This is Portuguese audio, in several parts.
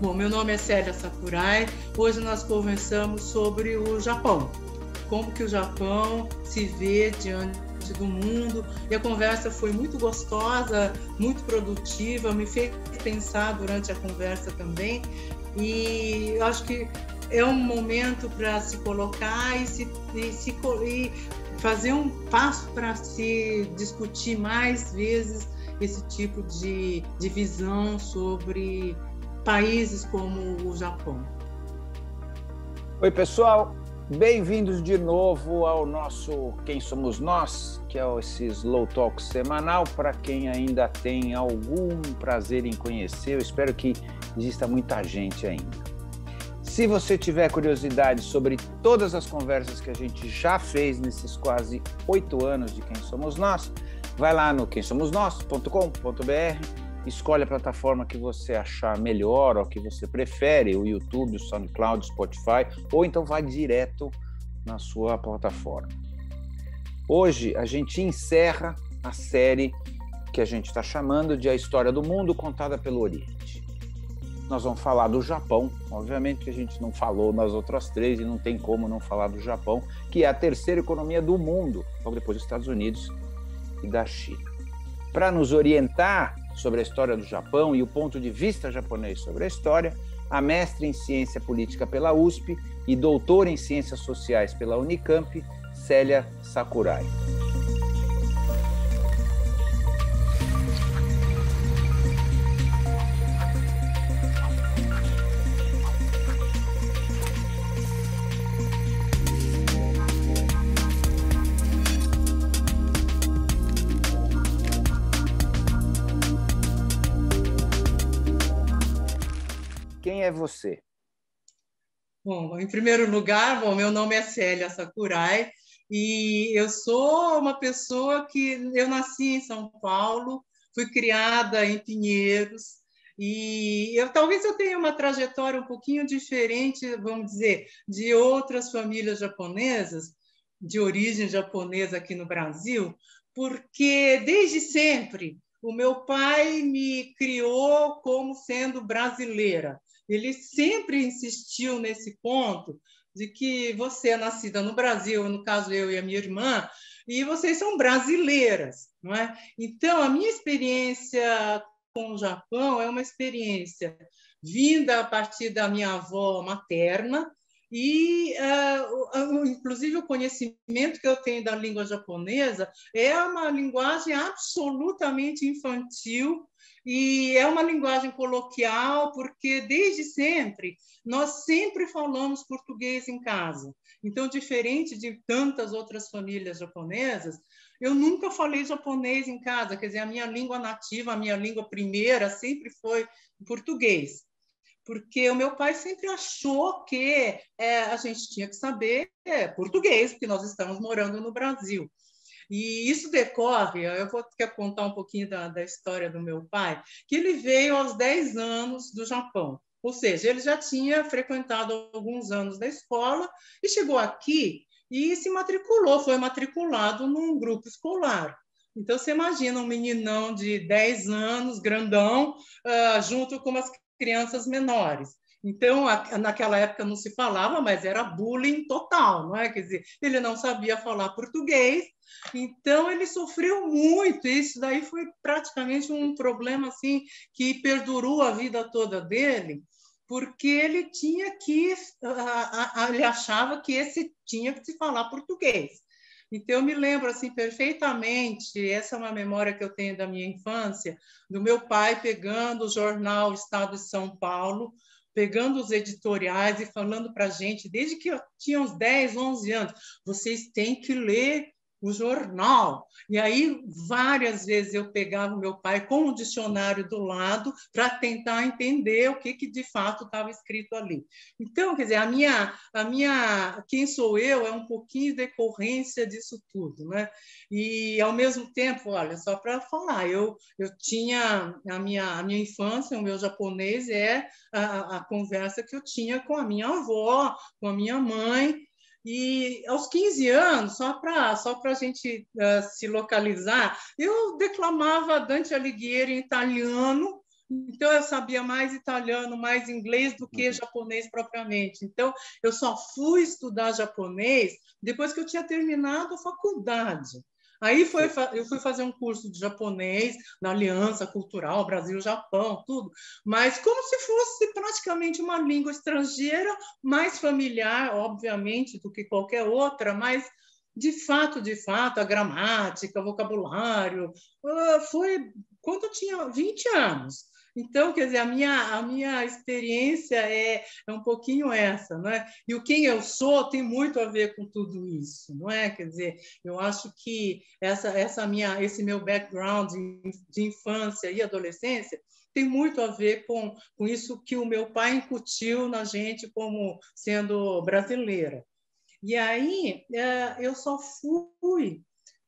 Bom, meu nome é Célia Sakurai. Hoje nós conversamos sobre o Japão. Como que o Japão se vê diante do mundo. E a conversa foi muito gostosa, muito produtiva, me fez pensar durante a conversa também. E eu acho que é um momento para se colocar e, se, e, se, e fazer um passo para se discutir mais vezes esse tipo de, de visão sobre países como o Japão. Oi, pessoal. Bem-vindos de novo ao nosso Quem Somos Nós, que é esse Slow Talk semanal. Para quem ainda tem algum prazer em conhecer, eu espero que exista muita gente ainda. Se você tiver curiosidade sobre todas as conversas que a gente já fez nesses quase oito anos de Quem Somos Nós, vai lá no quemsomosnós.com.br escolhe a plataforma que você achar melhor ou que você prefere, o YouTube, o SoundCloud, o Spotify, ou então vai direto na sua plataforma. Hoje a gente encerra a série que a gente está chamando de A História do Mundo Contada pelo Oriente. Nós vamos falar do Japão, obviamente que a gente não falou nas outras três e não tem como não falar do Japão, que é a terceira economia do mundo, logo depois dos Estados Unidos e da China. Para nos orientar sobre a história do Japão e o ponto de vista japonês sobre a história, a mestre em ciência política pela USP e doutora em ciências sociais pela Unicamp, Célia Sakurai. Quem é você? Bom, em primeiro lugar, bom, meu nome é Célia Sakurai e eu sou uma pessoa que eu nasci em São Paulo, fui criada em Pinheiros e eu talvez eu tenha uma trajetória um pouquinho diferente, vamos dizer, de outras famílias japonesas de origem japonesa aqui no Brasil, porque desde sempre o meu pai me criou como sendo brasileira ele sempre insistiu nesse ponto de que você é nascida no Brasil, no caso eu e a minha irmã, e vocês são brasileiras, não é? Então, a minha experiência com o Japão é uma experiência vinda a partir da minha avó materna e, uh, inclusive, o conhecimento que eu tenho da língua japonesa é uma linguagem absolutamente infantil e é uma linguagem coloquial, porque desde sempre nós sempre falamos português em casa. Então, diferente de tantas outras famílias japonesas, eu nunca falei japonês em casa, quer dizer, a minha língua nativa, a minha língua primeira sempre foi português. Porque o meu pai sempre achou que é, a gente tinha que saber é, português, porque nós estamos morando no Brasil. E isso decorre, eu vou quer contar um pouquinho da, da história do meu pai, que ele veio aos 10 anos do Japão. Ou seja, ele já tinha frequentado alguns anos da escola e chegou aqui e se matriculou, foi matriculado num grupo escolar. Então, você imagina um meninão de 10 anos, grandão, uh, junto com umas crianças menores. Então, naquela época não se falava, mas era bullying total, não é? Quer dizer, ele não sabia falar português, então ele sofreu muito. Isso daí foi praticamente um problema assim que perdurou a vida toda dele, porque ele tinha que, ele achava que esse tinha que se falar português. Então, eu me lembro assim perfeitamente, essa é uma memória que eu tenho da minha infância, do meu pai pegando o jornal Estado de São Paulo, pegando os editoriais e falando para a gente, desde que eu tinha uns 10, 11 anos, vocês têm que ler o jornal. E aí, várias vezes eu pegava o meu pai com o dicionário do lado para tentar entender o que, que de fato estava escrito ali. Então, quer dizer, a minha, a minha, quem sou eu é um pouquinho decorrência disso tudo, né? E ao mesmo tempo, olha, só para falar, eu, eu tinha a minha, a minha infância, o meu japonês é a, a conversa que eu tinha com a minha avó, com a minha mãe, e aos 15 anos, só para só a gente uh, se localizar, eu declamava Dante Alighieri em italiano Então, eu sabia mais italiano, mais inglês do que uhum. japonês propriamente. Então, eu só fui estudar japonês depois que eu tinha terminado a faculdade. Aí foi, eu fui fazer um curso de japonês na Aliança Cultural Brasil-Japão, tudo, mas como se fosse praticamente uma língua estrangeira, mais familiar, obviamente, do que qualquer outra, mas de fato, de fato, a gramática, o vocabulário, ah, foi quando eu tinha 20 anos. Então, quer dizer, a minha, a minha experiência é, é um pouquinho essa, não é? E o quem eu sou tem muito a ver com tudo isso, não é? Quer dizer, eu acho que essa, essa minha, esse meu background de infância e adolescência tem muito a ver com, com isso que o meu pai incutiu na gente como sendo brasileira. E aí é, eu só fui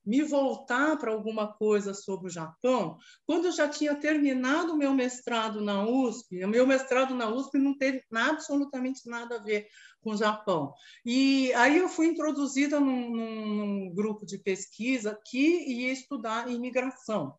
me voltar para alguma coisa sobre o Japão quando eu já tinha terminado o meu mestrado na USP. O meu mestrado na USP não teve absolutamente nada a ver com o Japão. E aí eu fui introduzida num, num grupo de pesquisa que ia estudar imigração.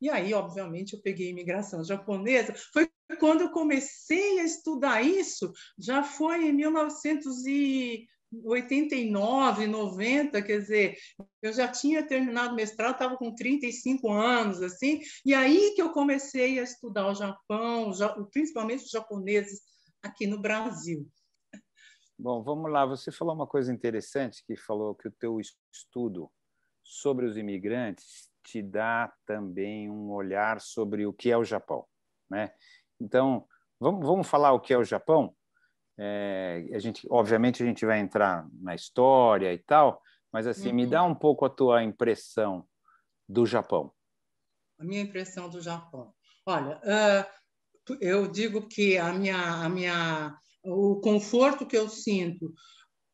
E aí, obviamente, eu peguei imigração japonesa. Foi quando eu comecei a estudar isso, já foi em 1900 e 89, 90, quer dizer, eu já tinha terminado o mestrado, estava com 35 anos, assim, e aí que eu comecei a estudar o Japão, principalmente os japoneses aqui no Brasil. Bom, vamos lá. Você falou uma coisa interessante, que falou que o teu estudo sobre os imigrantes te dá também um olhar sobre o que é o Japão, né? Então, vamos, vamos falar o que é o Japão? É, a gente, obviamente, a gente vai entrar na história e tal, mas assim, uhum. me dá um pouco a tua impressão do Japão. A minha impressão do Japão. Olha, uh, eu digo que a minha, a minha, o conforto que eu sinto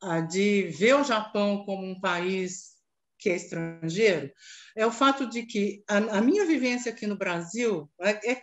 uh, de ver o Japão como um país que é estrangeiro, é o fato de que a, a minha vivência aqui no Brasil é, é,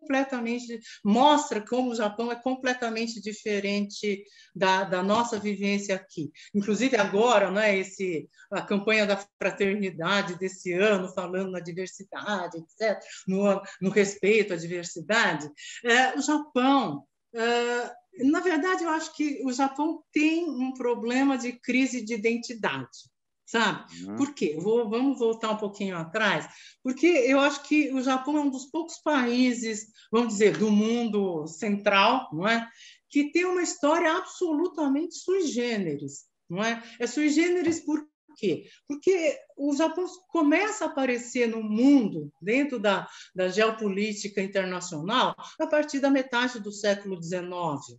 completamente mostra como o Japão é completamente diferente da, da nossa vivência aqui. Inclusive agora, né, esse a campanha da fraternidade desse ano falando na diversidade, etc, no, no respeito à diversidade, é, o Japão é, na verdade, eu acho que o Japão tem um problema de crise de identidade sabe? Uhum. Por quê? Vou, vamos voltar um pouquinho atrás, porque eu acho que o Japão é um dos poucos países, vamos dizer, do mundo central, não é? Que tem uma história absolutamente sui generis, não é? É sui generis por quê? Porque o Japão começa a aparecer no mundo, dentro da, da geopolítica internacional, a partir da metade do século XIX.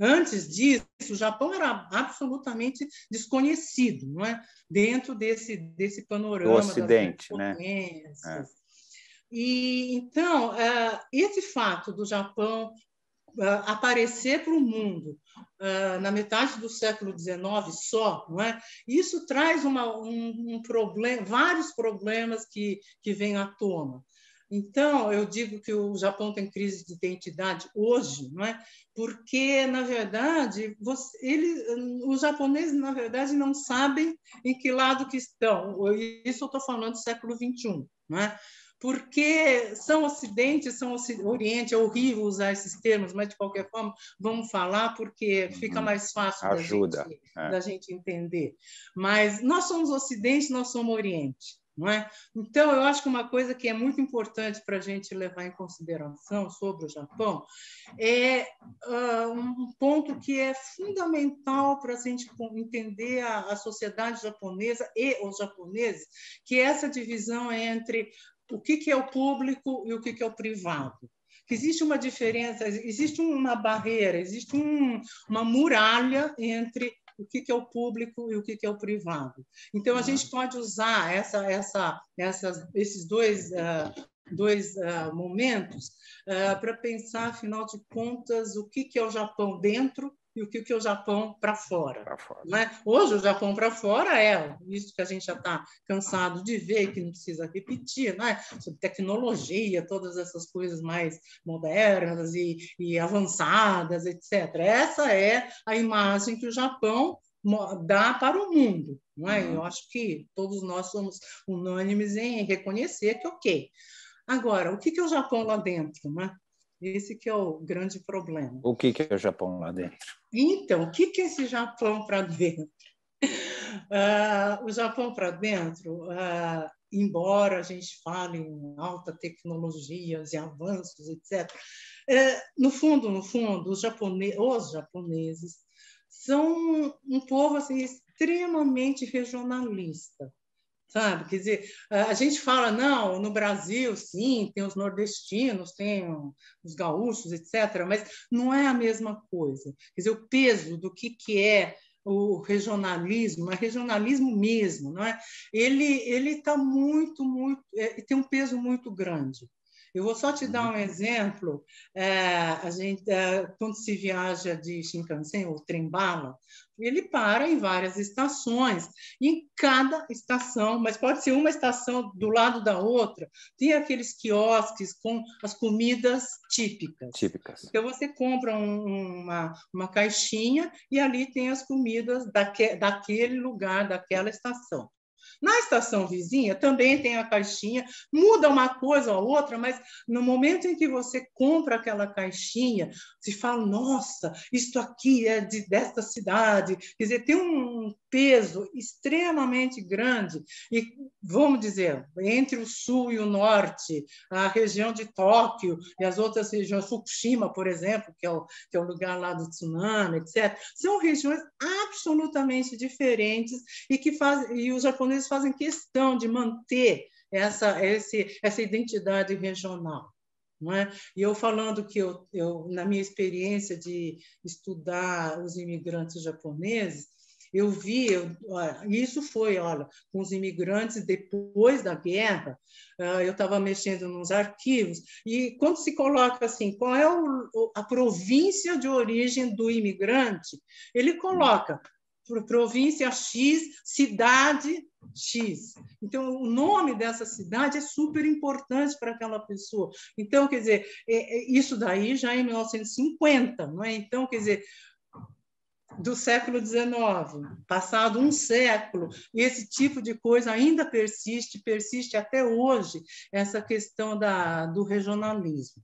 Antes disso, o Japão era absolutamente desconhecido, não é? Dentro desse desse panorama do Ocidente, né? É. E então uh, esse fato do Japão uh, aparecer para o mundo uh, na metade do século XIX só, não é? Isso traz uma, um, um problema, vários problemas que que vêm à tona. Então, eu digo que o Japão tem crise de identidade hoje, não é? Porque, na verdade, você, ele, os japoneses, na verdade, não sabem em que lado que estão. Isso eu estou falando do século XXI, não é? Porque são Ocidente, são Oriente, é horrível usar esses termos, mas, de qualquer forma, vamos falar, porque fica uhum. mais fácil Ajuda, da gente, é. da gente entender. Mas nós somos Ocidente, nós somos Oriente. Não é? Então, eu acho que uma coisa que é muito importante para a gente levar em consideração sobre o Japão é uh, um ponto que é fundamental para a gente entender a, a, sociedade japonesa e os japoneses, que é essa divisão entre o que, que é o público e o que, que é o privado que existe uma diferença, existe uma barreira, existe um, uma muralha entre o que, que é o público e o que, que é o privado. Então, a gente pode usar essa, essa, essas, esses dois, uh, dois uh, momentos uh, para pensar, afinal de contas, o que, que é o Japão dentro e o que, que é o Japão para fora. fora. Né? Hoje, o Japão para fora é isso que a gente já está cansado de ver, que não precisa repetir, né? sobre tecnologia, todas essas coisas mais modernas e, e avançadas, etc. Essa é a imagem que o Japão dá para o mundo. Não é? Uhum. Eu acho que todos nós somos unânimes em reconhecer que, ok. Agora, o que, que é o Japão lá dentro? Né? Esse que é o grande problema. O que, que é o Japão lá dentro? Então, o que, que é esse Japão para dentro? Uh, o Japão para dentro, uh, embora a gente fale em alta tecnologias e avanços, etc., uh, no fundo, no fundo, os, os japoneses são um povo assim, extremamente regionalista sabe? Quer dizer, a gente fala, não, no Brasil, sim, tem os nordestinos, tem os gaúchos, etc., mas não é a mesma coisa. Quer dizer, o peso do que, que é o regionalismo, é regionalismo mesmo, não é? Ele ele está muito muito é, tem um peso muito grande. Eu vou só te dar um uhum. exemplo. É, a gente, é, quando se viaja de Shinkansen ou trem-bala, ele para em várias estações. Em cada estação, mas pode ser uma estação do lado da outra, tem aqueles quiosques com as comidas típicas. Típicas. Então você compra um, uma, uma caixinha e ali tem as comidas daque, daquele lugar, daquela estação. Na estação vizinha também tem a caixinha, muda uma coisa ou outra, mas no momento em que você compra aquela caixinha, se fala, nossa, isto aqui é de, desta cidade. Quer dizer, tem um peso extremamente grande. E, vamos dizer, entre o sul e o norte, a região de Tóquio e as outras regiões, Fukushima, por exemplo, que é o, que é o lugar lá do tsunami, etc., são regiões absolutamente diferentes e que faz, e os japoneses fazem questão de manter essa, esse, essa identidade regional. Não é? E eu falando que eu, eu, na minha experiência de estudar os imigrantes japoneses, eu vi, eu, isso foi, olha, com os imigrantes depois da guerra, ah, eu estava mexendo nos arquivos, e quando se coloca assim, qual é o, a província de origem do imigrante, ele coloca província X, cidade X. Então, o nome dessa cidade é super importante para aquela pessoa. Então, quer dizer, é, é, isso daí já é em 1950, não é? Então, quer dizer, do século XIX, passado um século, esse tipo de coisa ainda persiste, persiste até hoje, essa questão da, do regionalismo.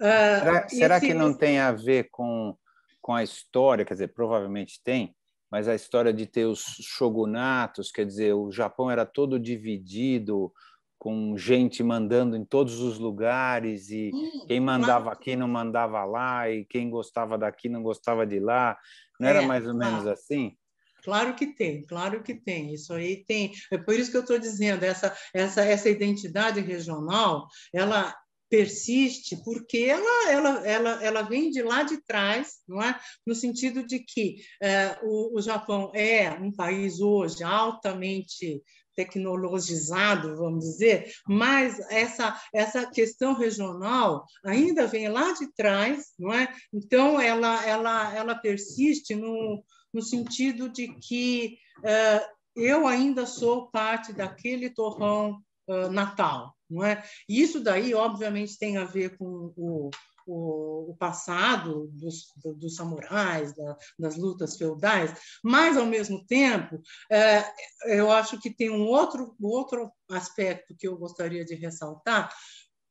Uh, será, será que não tem a ver com, com a história? Quer dizer, provavelmente tem, mas a história de ter os shogunatos, quer dizer, o Japão era todo dividido, com gente mandando em todos os lugares e Sim, quem mandava claro. aqui não mandava lá e quem gostava daqui não gostava de lá. Não era é, mais ou menos claro. assim? Claro que tem, claro que tem. Isso aí tem. É por isso que eu estou dizendo essa essa essa identidade regional, ela persiste porque ela, ela, ela, ela vem de lá de trás, não é? no sentido de que é, o, o Japão é um país hoje altamente tecnologizado, vamos dizer, mas essa essa questão regional ainda vem lá de trás, não é? Então ela ela ela persiste no, no sentido de que uh, eu ainda sou parte daquele torrão uh, natal, não é? E isso daí obviamente tem a ver com o o, o passado dos, dos samurais, da, das lutas feudais, mas, ao mesmo tempo, é, eu acho que tem um outro, outro aspecto que eu gostaria de ressaltar,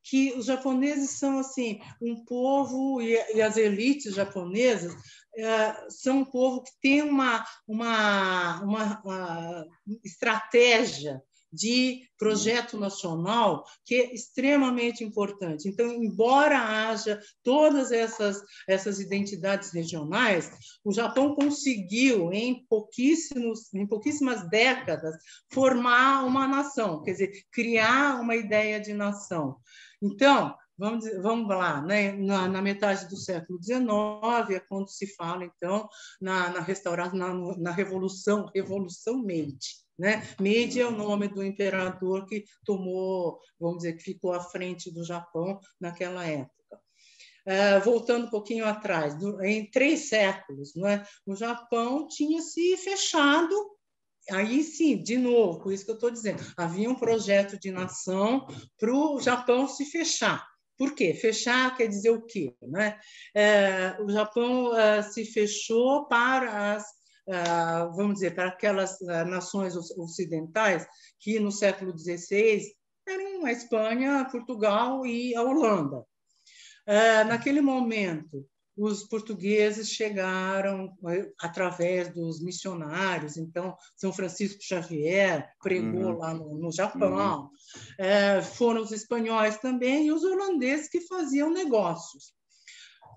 que os japoneses são assim um povo e, e as elites japonesas é, são um povo que tem uma, uma, uma, uma estratégia de projeto nacional que é extremamente importante. Então, embora haja todas essas, essas identidades regionais, o Japão conseguiu, em, pouquíssimos, em pouquíssimas décadas, formar uma nação, quer dizer, criar uma ideia de nação. Então, vamos, vamos lá, né? na, na, metade do século XIX é quando se fala, então, na, na restauração, na, na Revolução, Revolução Meiji. Né? É o nome do imperador que tomou, vamos dizer, que ficou à frente do Japão naquela época. Uh, voltando um pouquinho atrás, do, em três séculos, né, o Japão tinha se fechado. Aí sim, de novo, por isso que eu estou dizendo, havia um projeto de nação para o Japão se fechar. Por quê? Fechar quer dizer o quê? Né? É, o Japão uh, se fechou para as vamos dizer, para aquelas ah, nações ocidentais que no século XVI eram a Espanha, Portugal e a Holanda. Uh, naquele momento, os portugueses chegaram eh, através dos missionários. Então, São Francisco Xavier pregou uhum. lá no, no Japão. Uhum. É, foram os espanhóis também e os holandeses que faziam negócios.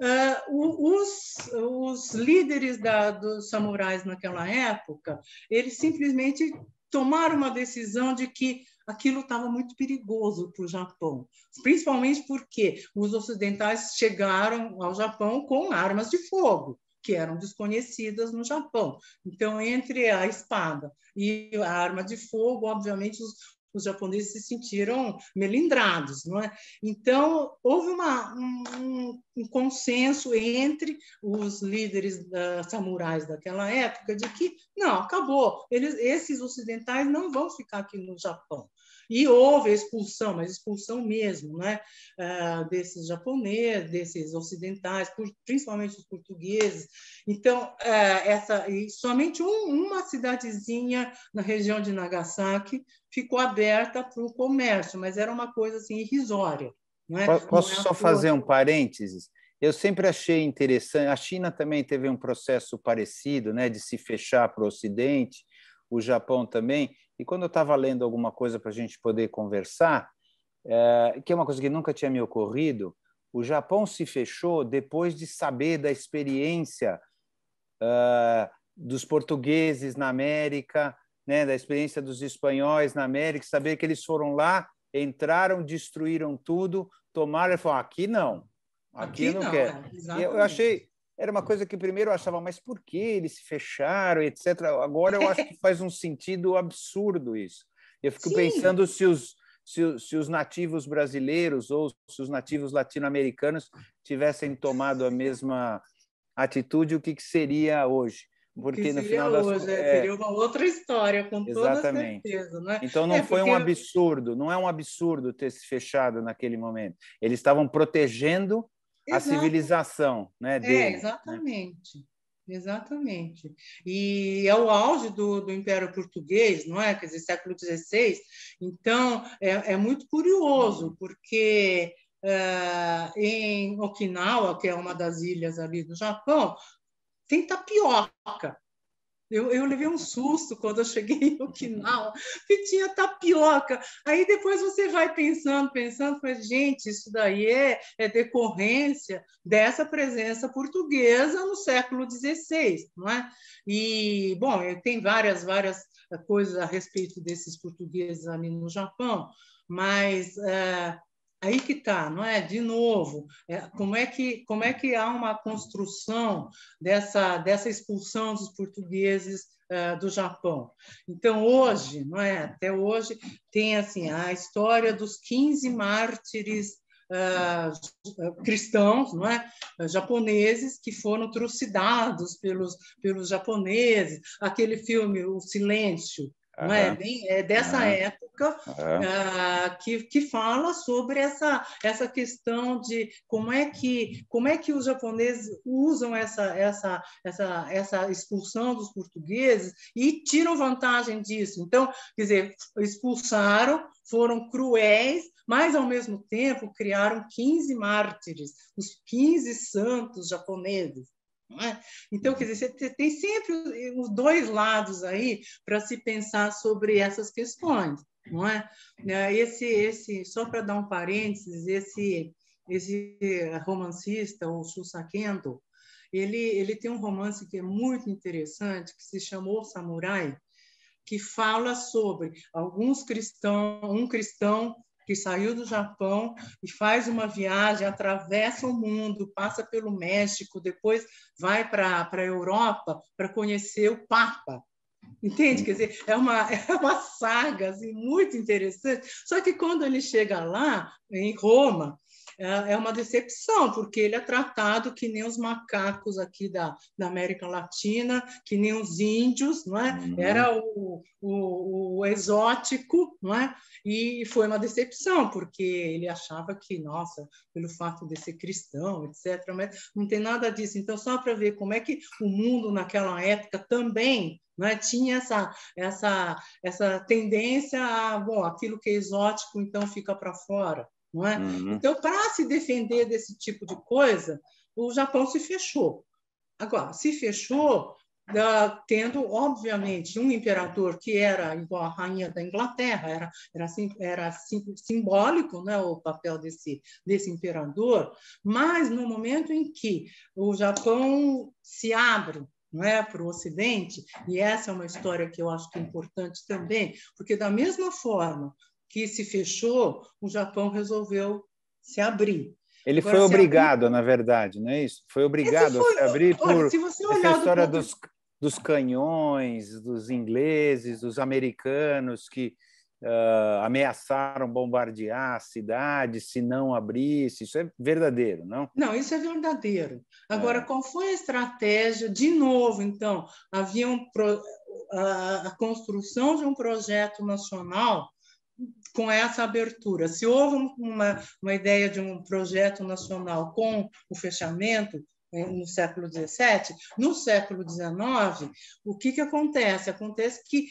É, os, os, líderes da, dos samurais naquela época, eles simplesmente tomaram uma decisão de que aquilo estava muito perigoso para o Japão, principalmente porque os ocidentais chegaram ao Japão com armas de fogo que eram desconhecidas no Japão. Então, entre a espada e a arma de fogo, obviamente, os, os japoneses se sentiram melindrados, não é? Então houve uma, um, um, consenso entre os líderes da, samurais daquela época de que não acabou, eles, esses ocidentais não vão ficar aqui no Japão. E houve a expulsão, mas expulsão mesmo, né? Ah, desses japoneses, desses ocidentais, principalmente os portugueses. Então, ah, essa, e somente um, uma cidadezinha na região de Nagasaki ficou aberta para o comércio, mas era uma coisa assim irrisória. Não é? Posso é só fazer um parênteses? Eu sempre achei interessante. A China também teve um processo parecido, né, de se fechar para o Ocidente. O Japão também. E quando eu estava lendo alguma coisa para a gente poder conversar, é, que é uma coisa que nunca tinha me ocorrido, o Japão se fechou depois de saber da experiência uh, dos portugueses na América, né, da experiência dos espanhóis na América, saber que eles foram lá, entraram, destruíram tudo, tomaram e falaram: aqui não, aqui, aqui eu não, não quero. É, eu achei, era uma coisa que primeiro eu achava, mas por que eles se fecharam, etc. Agora eu acho que faz um sentido absurdo isso. Eu fico Sim. pensando se os, se, se, os nativos brasileiros ou se os nativos latino-americanos tivessem tomado a mesma atitude, o que, que seria hoje? Porque no final das hoje, é, seria uma outra história, com Exatamente. toda certeza. Né? Então não é, foi porque... um absurdo, não é um absurdo ter se fechado naquele momento. Eles estavam protegendo a civilização né, é, dele. É, exatamente. Né? Exatamente. E é o auge do, do, Império Português, não é? Quer dizer, século XVI. Então, é, é muito curioso, porque é, em Okinawa, que é uma das ilhas ali do Japão, tem tapioca. Eu, eu levei um susto quando eu cheguei em Okinawa, que tinha tapioca. Aí depois você vai pensando, pensando, mas, gente, isso daí é, é decorrência dessa presença portuguesa no século XVI, não é? E, bom, tem várias, várias coisas a respeito desses portugueses ali no Japão, mas é, aí que está, não é? De novo, é, como, é que, como é que há uma construção dessa, dessa expulsão dos portugueses uh, do Japão? Então, hoje, não é? Até hoje, tem assim a história dos 15 mártires uh, cristãos, não é? japoneses, que foram trucidados pelos, pelos japoneses. Aquele filme, O Silêncio, não é? Bem, é dessa época uh, que, que fala sobre essa, essa questão de como é que como é que os japoneses usam essa essa essa essa expulsão dos portugueses e tiram vantagem disso. Então, quer dizer, expulsaram, foram cruéis, mas ao mesmo tempo criaram 15 mártires, os 15 santos japoneses. É? Então, quer dizer, você tem sempre os dois lados aí para se pensar sobre essas questões, não é? é esse, esse, só para dar um parênteses, esse, esse romancista, o Susakendo, ele, ele tem um romance que é muito interessante, que se chamou Samurai, que fala sobre alguns cristãos, um cristão que saiu do Japão e faz uma viagem, atravessa o mundo, passa pelo México, depois vai para a Europa para conhecer o Papa. Entende? Quer dizer, é uma, é uma saga assim, muito interessante. Só que quando ele chega lá, em Roma, é, é uma decepção, porque ele é tratado que nem os macacos aqui da, da América Latina, que nem os índios, não é? Uhum. Era o, o, o, exótico, não é? E foi uma decepção, porque ele achava que, nossa, pelo fato de ser cristão, etc., mas não tem nada disso. Então, só para ver como é que o mundo naquela época também é? tinha essa, essa, essa tendência a, bom, aquilo que é exótico, então fica para fora. Não é? Uhum. Então, para se defender desse tipo de coisa, o Japão se fechou. Agora, se fechou, tendo, obviamente, um imperador que era igual à rainha da Inglaterra, era, era, era simbólico né, o papel desse, desse imperador, mas no momento em que o Japão se abre não é, para o Ocidente, e essa é uma história que eu acho que é importante também, porque da mesma forma que se fechou, o Japão resolveu se abrir. Ele Agora, foi obrigado, abrir... na verdade, não é isso? Foi obrigado foi... a se abrir por Olha, se você olhar essa história ponto... dos, dos canhões, dos ingleses, dos americanos que uh, ameaçaram bombardear a cidade se não abrisse. Isso é verdadeiro, não? Não, isso é verdadeiro. Agora, é. qual foi a estratégia? De novo, então, havia um pro... a construção de um projeto nacional com essa abertura. Se houve uma, uma ideia de um projeto nacional com o fechamento, eh, no século XVII, no século XIX, o que, que acontece? Acontece que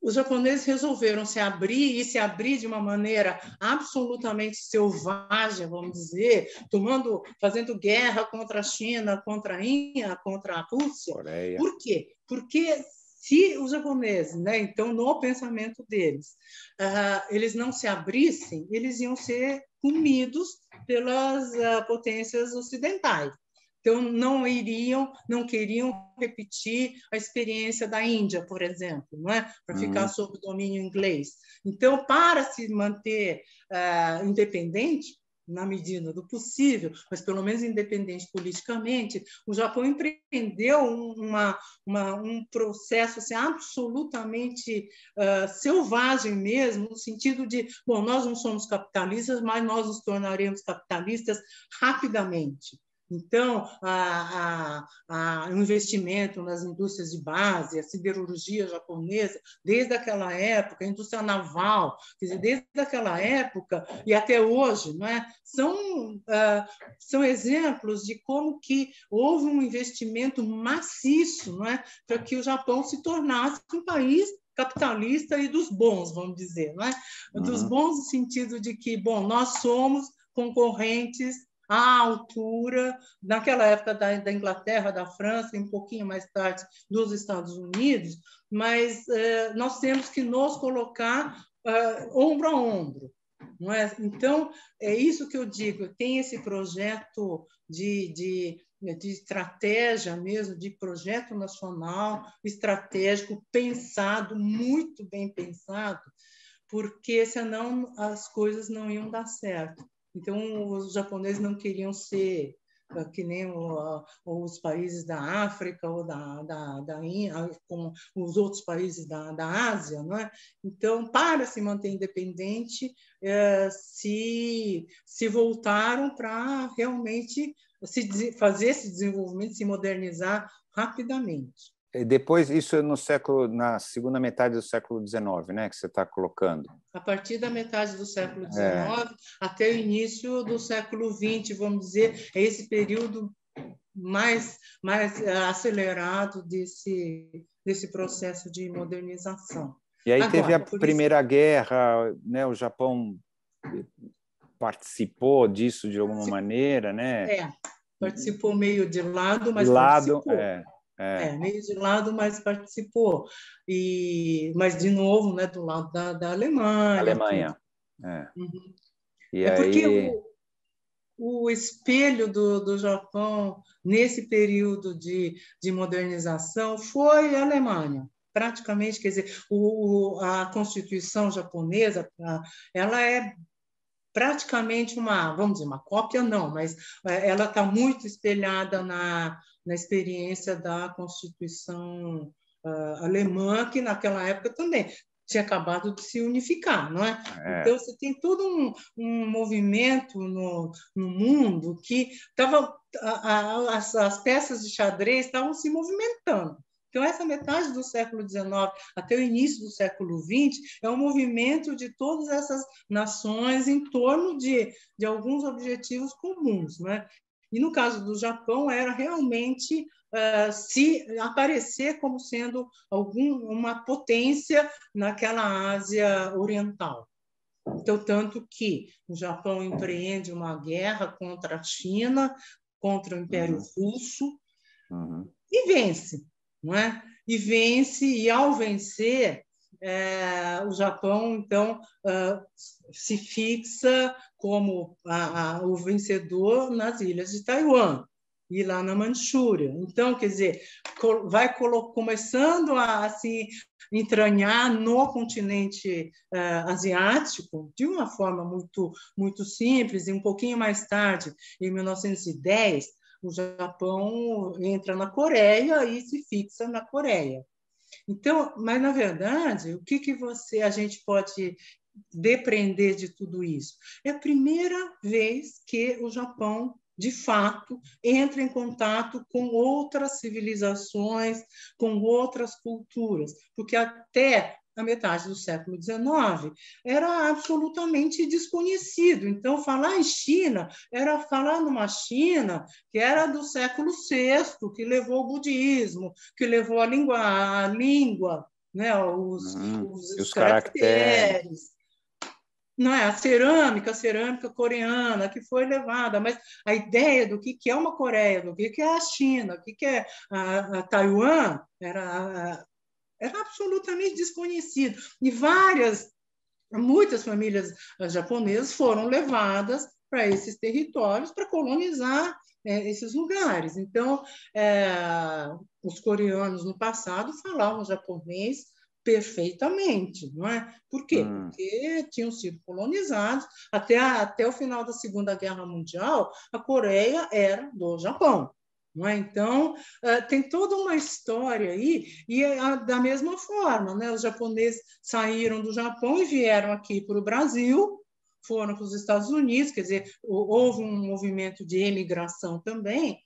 os japoneses resolveram se abrir e se abrir de uma maneira absolutamente selvagem, vamos dizer, tomando, fazendo guerra contra a China, contra a Índia, contra a Rússia. Coreia. Por quê? Porque se os japoneses, né, então, no pensamento deles, uh, eles não se abrissem, eles iam ser comidos pelas uh, potências ocidentais. Então, não iriam, não queriam repetir a experiência da Índia, por exemplo, não é? para uhum. ficar sob domínio inglês. Então, para se manter uh, independente, na medida do possível, mas pelo menos independente politicamente, o Japão empreendeu uma, uma, um processo assim, absolutamente uh, selvagem mesmo, no sentido de, bom, nós não somos capitalistas, mas nós nos tornaremos capitalistas rapidamente. Então, a, a, a, o investimento nas indústrias de base, a siderurgia japonesa, desde aquela época, a indústria naval, quer dizer, desde aquela época e até hoje, não é? são, uh, são exemplos de como que houve um investimento maciço não é? para que o Japão se tornasse um país capitalista e dos bons, vamos dizer, não é? Dos bons no sentido de que, bom, nós somos concorrentes à altura, naquela época da, da, Inglaterra, da França, um pouquinho mais tarde dos Estados Unidos, mas eh, nós temos que nos colocar eh, ombro a ombro. Não é? Então, é isso que eu digo, tem esse projeto de, de, de estratégia mesmo, de projeto nacional estratégico, pensado, muito bem pensado, porque senão as coisas não iam dar certo. Então, os japoneses não queriam ser ah, que nem os países da África ou da, da, da Índia, com os outros países da, da Ásia, não é? Então, para se manter independente, é, se, se voltaram para realmente se fazer esse desenvolvimento, se modernizar rapidamente. Depois, isso no século, na segunda metade do século XIX, né, que você está colocando. A partir da metade do século XIX é. até o início do século XX, vamos dizer, é esse período mais, mais é, acelerado desse, desse processo de modernização. E aí Agora, teve a Primeira isso... Guerra, né, o Japão participou disso de alguma maneira, né? É, participou meio de lado, mas lado, participou. É. É. é. meio de lado, mas participou. E, mas, de novo, né, do lado da, da Alemanha. Alemanha. É, uhum. e é aí... porque o, o espelho do, do Japão nesse período de, de modernização foi a Alemanha praticamente, quer dizer, o, a Constituição japonesa, ela é praticamente uma, vamos dizer, uma cópia não, mas é, ela está muito espelhada na, na experiência da Constituição uh, alemã, que naquela época também tinha acabado de se unificar, não é? é. Então você tem todo um, um movimento no, no mundo que estava as, as peças de xadrez estavam se movimentando. Então, essa metade do século XIX até o início do século XX é um movimento de todas essas nações em torno de, de alguns objetivos comuns. Né? E no caso do Japão, era realmente uh, se aparecer como sendo algum, uma potência naquela Ásia Oriental. Então, tanto que o Japão empreende uma guerra contra a China, contra o Império uhum. Russo, uhum. e vence, não é? E vence, e ao vencer, é, o Japão, então, uh, se fixa como a, a, o vencedor nas ilhas de Taiwan e lá na Manchúria. Então, quer dizer, vai começando a assim, entranhar no continente uh, asiático de uma forma muito, muito simples, e um pouquinho mais tarde, em 1910, o Japão entra na Coreia e se fixa na Coreia. Então, mas na verdade, o que, que você a gente pode depreender de tudo isso? É a primeira vez que o Japão de fato, entra em contato com outras civilizações, com outras culturas, porque até a metade do século XIX era absolutamente desconhecido. Então, falar em China era falar numa China que era do século VI, que levou o budismo, que levou a língua, a língua né, os, uhum. os, os caracteres. caracteres não é a cerâmica, a cerâmica coreana que foi levada, mas a ideia do que que é uma Coreia, do que que é a China, o que que é a, a Taiwan era era absolutamente desconhecido e várias muitas famílias japonesas foram levadas para esses territórios para colonizar é, esses lugares. Então, é, os coreanos no passado falavam japonês perfeitamente, não é? Por quê? Hum. Porque tinham sido colonizados até, a, até o final da Segunda Guerra Mundial, a Coreia era do Japão. É? Então, uh, tem toda uma história aí, e uh, da mesma forma, né? os japoneses saíram do Japão e vieram aqui para o Brasil, foram para os Estados Unidos, quer dizer, houve um movimento de emigração também,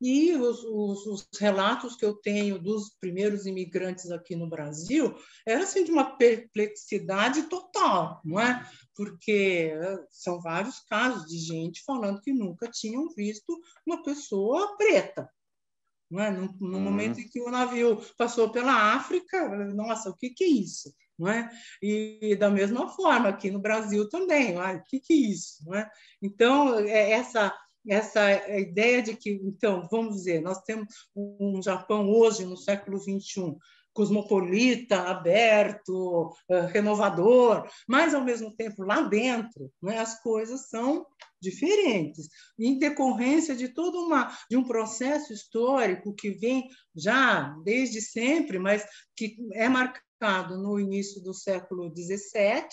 e os, os, os, relatos que eu tenho dos primeiros imigrantes aqui no Brasil era assim, de uma perplexidade total, não é? Porque eh, são vários casos de gente falando que nunca tinham visto uma pessoa preta. Não é? No, no uhum. momento em que o navio passou pela África, nossa, o que, que é isso? Não é? E da mesma forma, aqui no Brasil também, o que, que é isso? Não é? Então, é essa essa ideia de que, então, vamos dizer, nós temos um Japão hoje, no século XXI, cosmopolita, aberto, eh, renovador, mas, ao mesmo tempo, lá dentro, né, as coisas são diferentes, em decorrência de todo uma, de um processo histórico que vem já desde sempre, mas que é marcado no início do século XVII,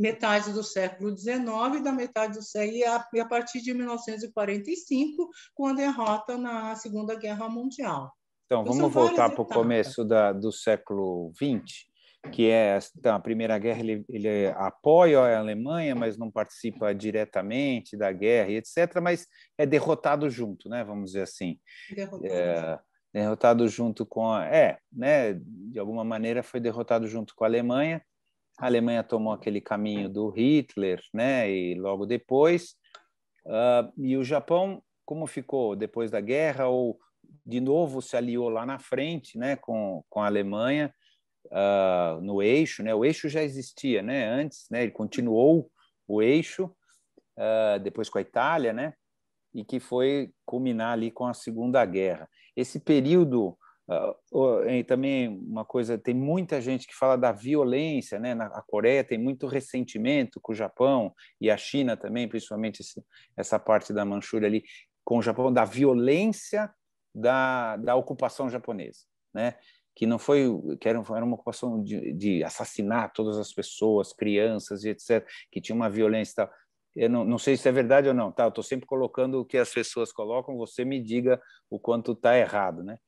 metade do século XIX e da metade do século e a, e a partir de 1945 com a derrota na Segunda Guerra Mundial. Então, então vamos voltar para o começo da, do século XX, que é então, a Primeira Guerra, ele, ele apoia a Alemanha, mas não participa diretamente da guerra, etc., mas é derrotado junto, né? vamos dizer assim. Derrotado. É, derrotado junto com a... É, né? de alguma maneira foi derrotado junto com a Alemanha, a Alemanha tomou aquele caminho do Hitler, né? E logo depois, uh, e o Japão, como ficou depois da guerra, ou de novo se aliou lá na frente, né? Com, com a Alemanha uh, no eixo, né? O eixo já existia, né? Antes, né? Ele continuou o eixo uh, depois com a Itália, né? E que foi culminar ali com a Segunda Guerra. Esse período Uh, também uma coisa, tem muita gente que fala da violência, né? Na a Coreia tem muito ressentimento com o Japão e a China também, principalmente esse, essa parte da Manchúria ali com o Japão, da violência da, da ocupação japonesa, né? Que não foi, que era, era uma ocupação de, de assassinar todas as pessoas, crianças e etc, que tinha uma violência tal. Eu não, não sei se é verdade ou não, tá? Eu estou sempre colocando o que as pessoas colocam, você me diga o quanto está errado, né?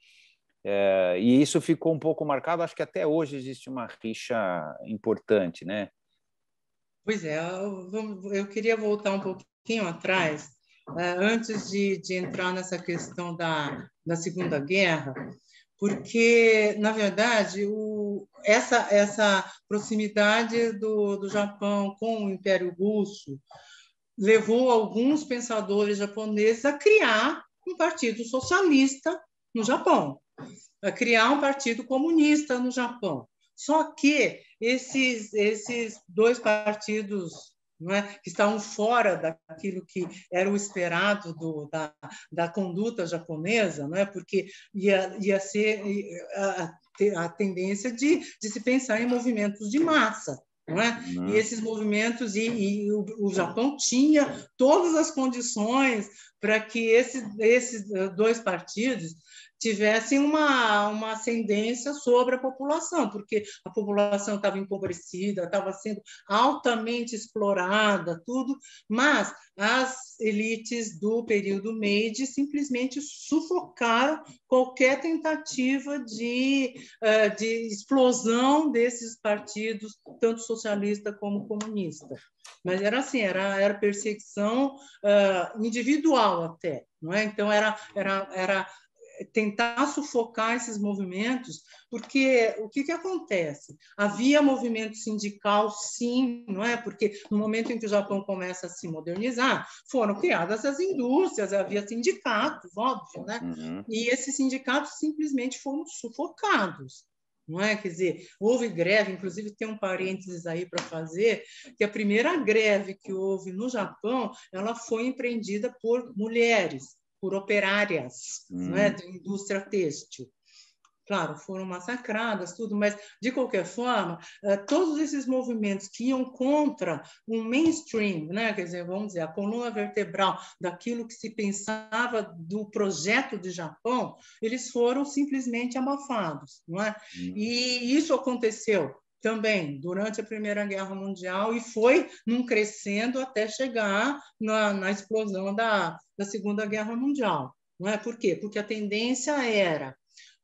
É, e isso ficou um pouco marcado, acho que até hoje existe uma rixa importante, né? Pois é, eu, queria voltar um pouquinho atrás, é, antes de, de, entrar nessa questão da, da Segunda Guerra, porque, na verdade, o, essa, essa proximidade do, do Japão com o Império Russo levou alguns pensadores japoneses a criar um partido socialista no Japão criar um partido comunista no Japão. Só que esses, esses dois partidos é? que estavam fora daquilo que era o esperado do, da, da conduta japonesa, não é? porque ia, ia ser a, a tendência de, de se pensar em movimentos de massa. Não é? Uhum. E esses movimentos, e, e o, o, Japão tinha todas as condições para que esses, esses dois partidos tivessem uma, uma ascendência sobre a população, porque a população estava empobrecida, estava sendo altamente explorada, tudo, mas as elites do período Meiji simplesmente sufocaram qualquer tentativa de, eh, de explosão desses partidos, tanto socialista como comunista. Mas era assim, era, era perseguição uh, individual até, não é? Então era, era, era tentar sufocar esses movimentos, porque o que, que acontece? Havia movimento sindical, sim, não é? Porque no momento em que o Japão começa a se modernizar, foram criadas as indústrias, havia sindicatos, óbvio, né? Uhum. E esses sindicatos simplesmente foram sufocados. Não é? Quer dizer, houve greve, inclusive tem um parênteses aí para fazer, que a primeira greve que houve no Japão, ela foi empreendida por mulheres por operárias hum. né, da indústria têxtil. Claro, foram massacradas, tudo, mas, de qualquer forma, eh, todos esses movimentos que iam contra um mainstream, né, quer dizer, vamos dizer, a coluna vertebral daquilo que se pensava do projeto de Japão, eles foram simplesmente abafados. Não é? Hum. E isso aconteceu também durante a Primeira Guerra Mundial e foi num crescendo até chegar na, na explosão da, da Segunda Guerra Mundial. Não é? Por quê? Porque a tendência era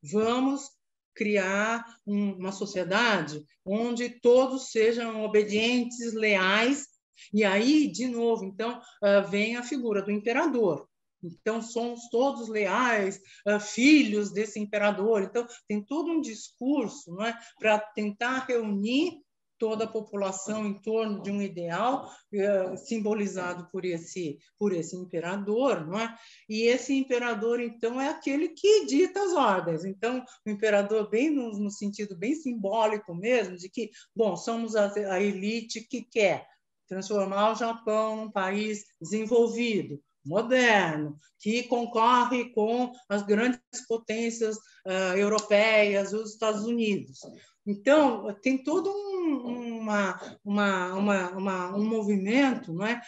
vamos criar um, uma sociedade onde todos sejam obedientes, leais, e aí, de novo, então, uh, vem a figura do imperador. Então, somos todos leais, uh, filhos desse imperador. Então, tem todo um discurso não é, para tentar reunir toda a população em torno de um ideal uh, simbolizado por esse por esse imperador, não é? E esse imperador então é aquele que dita as ordens. Então o imperador bem no, no sentido bem simbólico mesmo de que bom somos a, a elite que quer transformar o Japão num país desenvolvido, moderno, que concorre com as grandes potências uh, europeias, os Estados Unidos. Então, tem todo um, uma, uma, uma, uma, um movimento não é,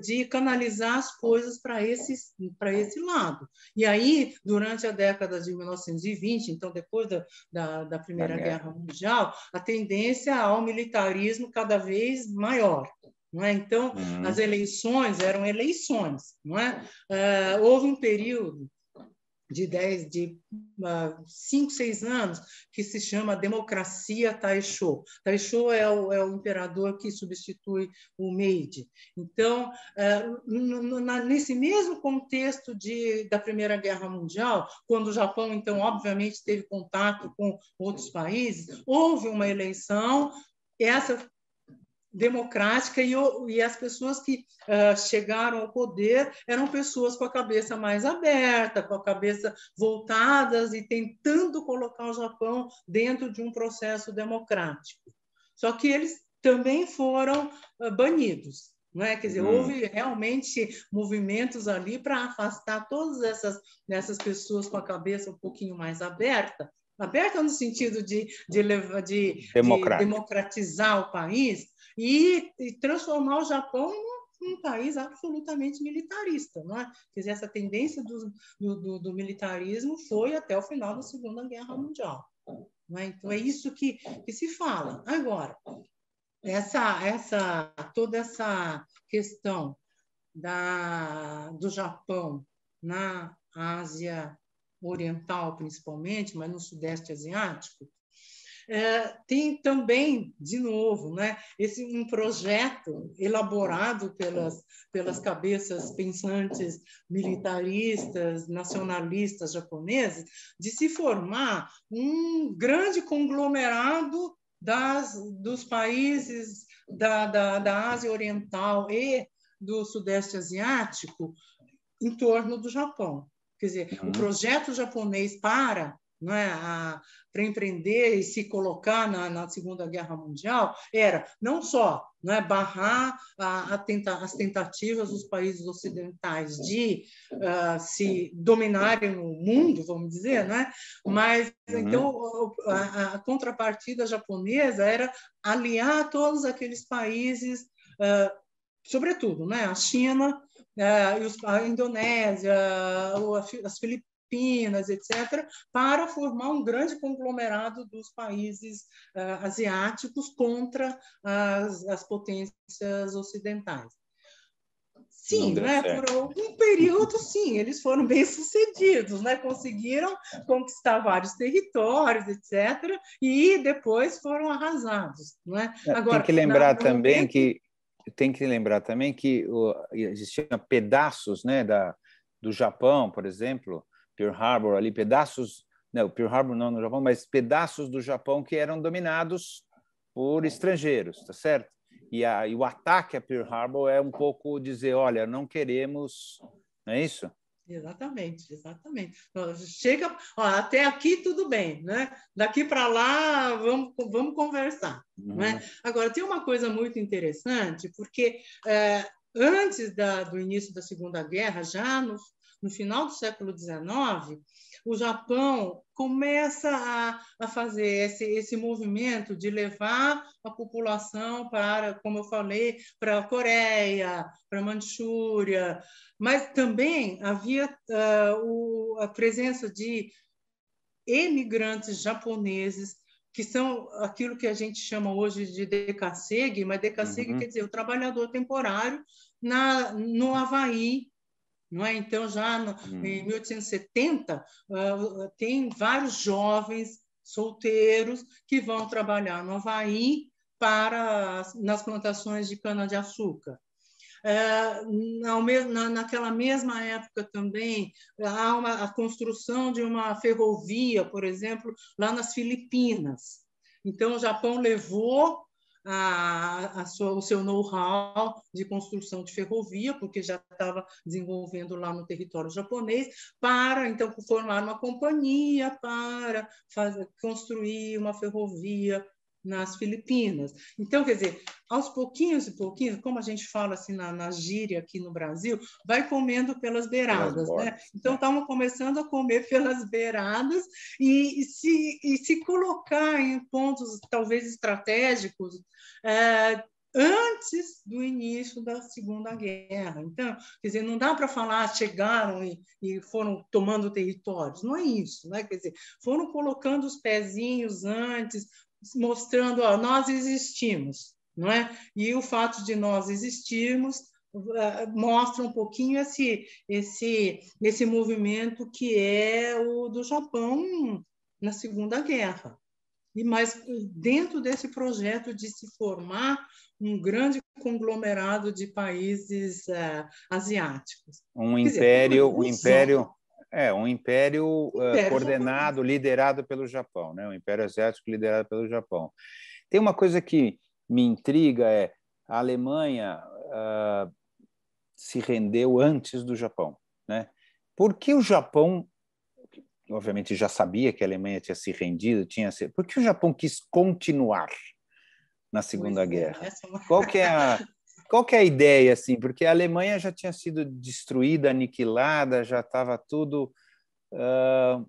de canalizar as coisas para esse, esse lado. E aí, durante a década de 1920, então depois da, da, da Primeira Guerra Mundial, a tendência ao militarismo cada vez maior. Não é? Então, uhum. as eleições eram eleições. Não é? Uh, houve um período de 10, de 5, uh, 6 anos, que se chama Democracia Taisho. Taisho é o, é o imperador que substitui o Meiji. Então, uh, na, nesse mesmo contexto de, da Primeira Guerra Mundial, quando o Japão, então, obviamente, teve contato com outros países, houve uma eleição, essa democrática e, e as pessoas que uh, chegaram ao poder eram pessoas com a cabeça mais aberta, com a cabeça voltadas e tentando colocar o Japão dentro de um processo democrático. Só que eles também foram uh, banidos. Não é? Quer dizer, hum. houve realmente movimentos ali para afastar todas essas, essas pessoas com a cabeça um pouquinho mais aberta, aberta no sentido de, de, de, de democratizar o país, e, e transformar o Japão num, país absolutamente militarista. Não é? Quer dizer, essa tendência do, do, do, militarismo foi até o final da Segunda Guerra Mundial. Não é? Então, é isso que, que se fala. Agora, essa, essa, toda essa questão da, do Japão na Ásia Oriental, principalmente, mas no Sudeste Asiático, é, tem também, de novo, né, esse um projeto elaborado pelas, pelas cabeças pensantes militaristas, nacionalistas japoneses, de se formar um grande conglomerado das, dos países da, da, da Ásia Oriental e do Sudeste Asiático em torno do Japão. Quer dizer, uhum. o projeto japonês para é, para empreender e se colocar na, na, Segunda Guerra Mundial era não só não é, barrar a, a tenta, as tentativas dos países ocidentais de uh, se dominarem o mundo, vamos dizer, não é? mas uhum. então a, a, contrapartida japonesa era aliar todos aqueles países, uh, sobretudo né, a China, uh, a Indonésia, as Filipinas, Filipinas, etc., para formar um grande conglomerado dos países uh, asiáticos contra as, as potências ocidentais. Sim, né? por algum período, sim, eles foram bem sucedidos, né? conseguiram conquistar vários territórios, etc., e depois foram arrasados. Né? Agora, tem que lembrar também momento... que tem que lembrar também que existiam pedaços né, da, do Japão, por exemplo, Pearl Harbor ali, pedaços, não, Pearl Harbor não no Japão, mas pedaços do Japão que eram dominados por estrangeiros, tá certo? E, a, e o ataque a Pearl Harbor é um pouco dizer, olha, não queremos, não é isso? Exatamente, exatamente. Chega, ó, até aqui tudo bem, né? Daqui para lá vamos, vamos conversar, uhum. né? Agora tem uma coisa muito interessante, porque é, antes da, do início da Segunda Guerra, já no, no final do século XIX, o Japão começa a, a fazer esse, esse movimento de levar a população para, como eu falei, para a Coreia, para a Manchúria, mas também havia uh, o, a presença de emigrantes japoneses que são aquilo que a gente chama hoje de decassegue, mas decassegue uhum. quer dizer o trabalhador temporário na, no Havaí, não é? Então, já no, hum. em 1870, uh, tem vários jovens solteiros que vão trabalhar no Havaí para, nas plantações de cana-de-açúcar. É, na, naquela mesma época também há uma, a construção de uma ferrovia, por exemplo, lá nas Filipinas. Então, o Japão levou a, a sua, o seu know-how de construção de ferrovia, porque já estava desenvolvendo lá no território japonês, para então formar uma companhia para fazer, construir uma ferrovia nas Filipinas. Então, quer dizer, aos pouquinhos e pouquinhos, como a gente fala assim na, na gíria aqui no Brasil, vai comendo pelas beiradas, né? Então, estavam começando a comer pelas beiradas e, e, se, e se colocar em pontos talvez estratégicos é, antes do início da Segunda Guerra. Então, quer dizer, não dá para falar chegaram e, e, foram tomando territórios, não é isso, né? Quer dizer, foram colocando os pezinhos antes, mostrando, ó, nós existimos, não é? E o fato de nós existirmos uh, mostra um pouquinho esse, esse, esse movimento que é o do Japão na Segunda Guerra. E mas dentro desse projeto de se formar um grande conglomerado de países uh, asiáticos. Um Quer império, dizer, um império é, um império, império uh, coordenado, japonês. liderado pelo Japão, né? um império asiático liderado pelo Japão. Tem uma coisa que me intriga, é a Alemanha uh, se rendeu antes do Japão. Né? Por que o Japão, obviamente já sabia que a Alemanha tinha se rendido, tinha se... por que o Japão quis continuar na Segunda pois é, Guerra? É, uma... Qual que é a... Qual que é a ideia, assim? Porque a Alemanha já tinha sido destruída, aniquilada, já estava tudo... Uh,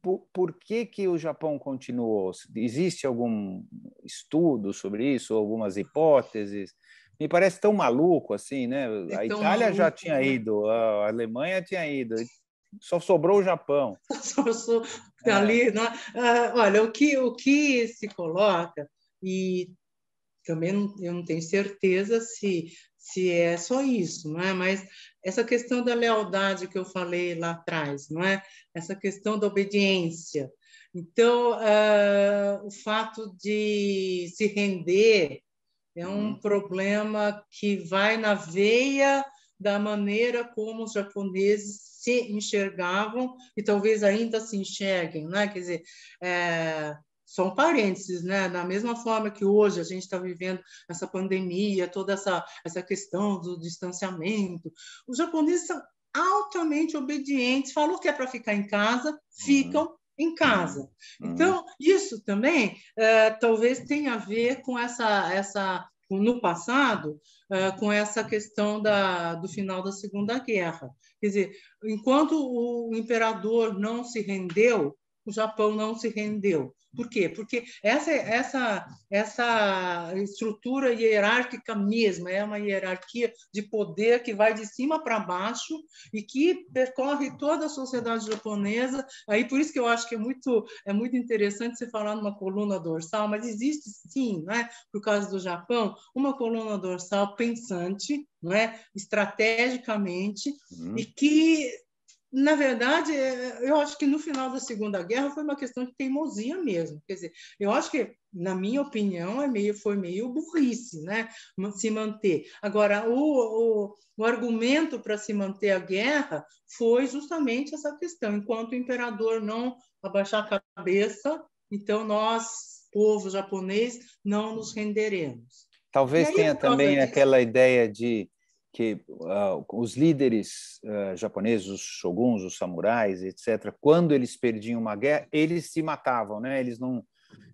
por, por, que, que o Japão continuou? Existe algum estudo sobre isso, algumas hipóteses? Me parece tão maluco assim, né? É a Itália maluco, já tinha né? ido, a Alemanha tinha ido, só sobrou o Japão. Só, só, ali, é. né? uh, olha, o que, o que se coloca, e também não, eu não tenho certeza se, se é só isso, não é? Mas essa questão da lealdade que eu falei lá atrás, não é? Essa questão da obediência. Então, uh, o fato de se render é um uhum. problema que vai na veia da maneira como os japoneses se enxergavam e talvez ainda se enxerguem, né? Quer dizer, é, são parênteses, né? Da mesma forma que hoje a gente está vivendo essa pandemia, toda essa, essa questão do distanciamento, os japoneses são altamente obedientes, falou que é para ficar em casa, ficam, uhum. em casa. Uhum. Então, isso também é, talvez tenha a ver com essa, essa no passado, é, com essa questão da, do final da Segunda Guerra. Quer dizer, enquanto o imperador não se rendeu, o Japão não se rendeu. Por quê? Porque essa, essa, essa estrutura hierárquica mesma é uma hierarquia de poder que vai de cima para baixo e que percorre toda a sociedade japonesa. Aí por isso que eu acho que é muito, é muito interessante você falar numa coluna dorsal, mas existe sim, né, por causa do Japão, uma coluna dorsal pensante, não é, estrategicamente uhum. e que na verdade, é, eu acho que no final da Segunda Guerra foi uma questão de teimosia mesmo. Quer dizer, eu acho que, na minha opinião, é meio, foi meio burrice né? se manter. Agora, o, o, o argumento para se manter a guerra foi justamente essa questão. Enquanto o imperador não abaixar a cabeça, então nós, povo japonês, não nos renderemos. Talvez aí, tenha também aquela ideia de que uh, os líderes uh, japoneses, os shoguns, os samurais, etc., quando eles perdiam uma guerra, eles se matavam, né? Eles não,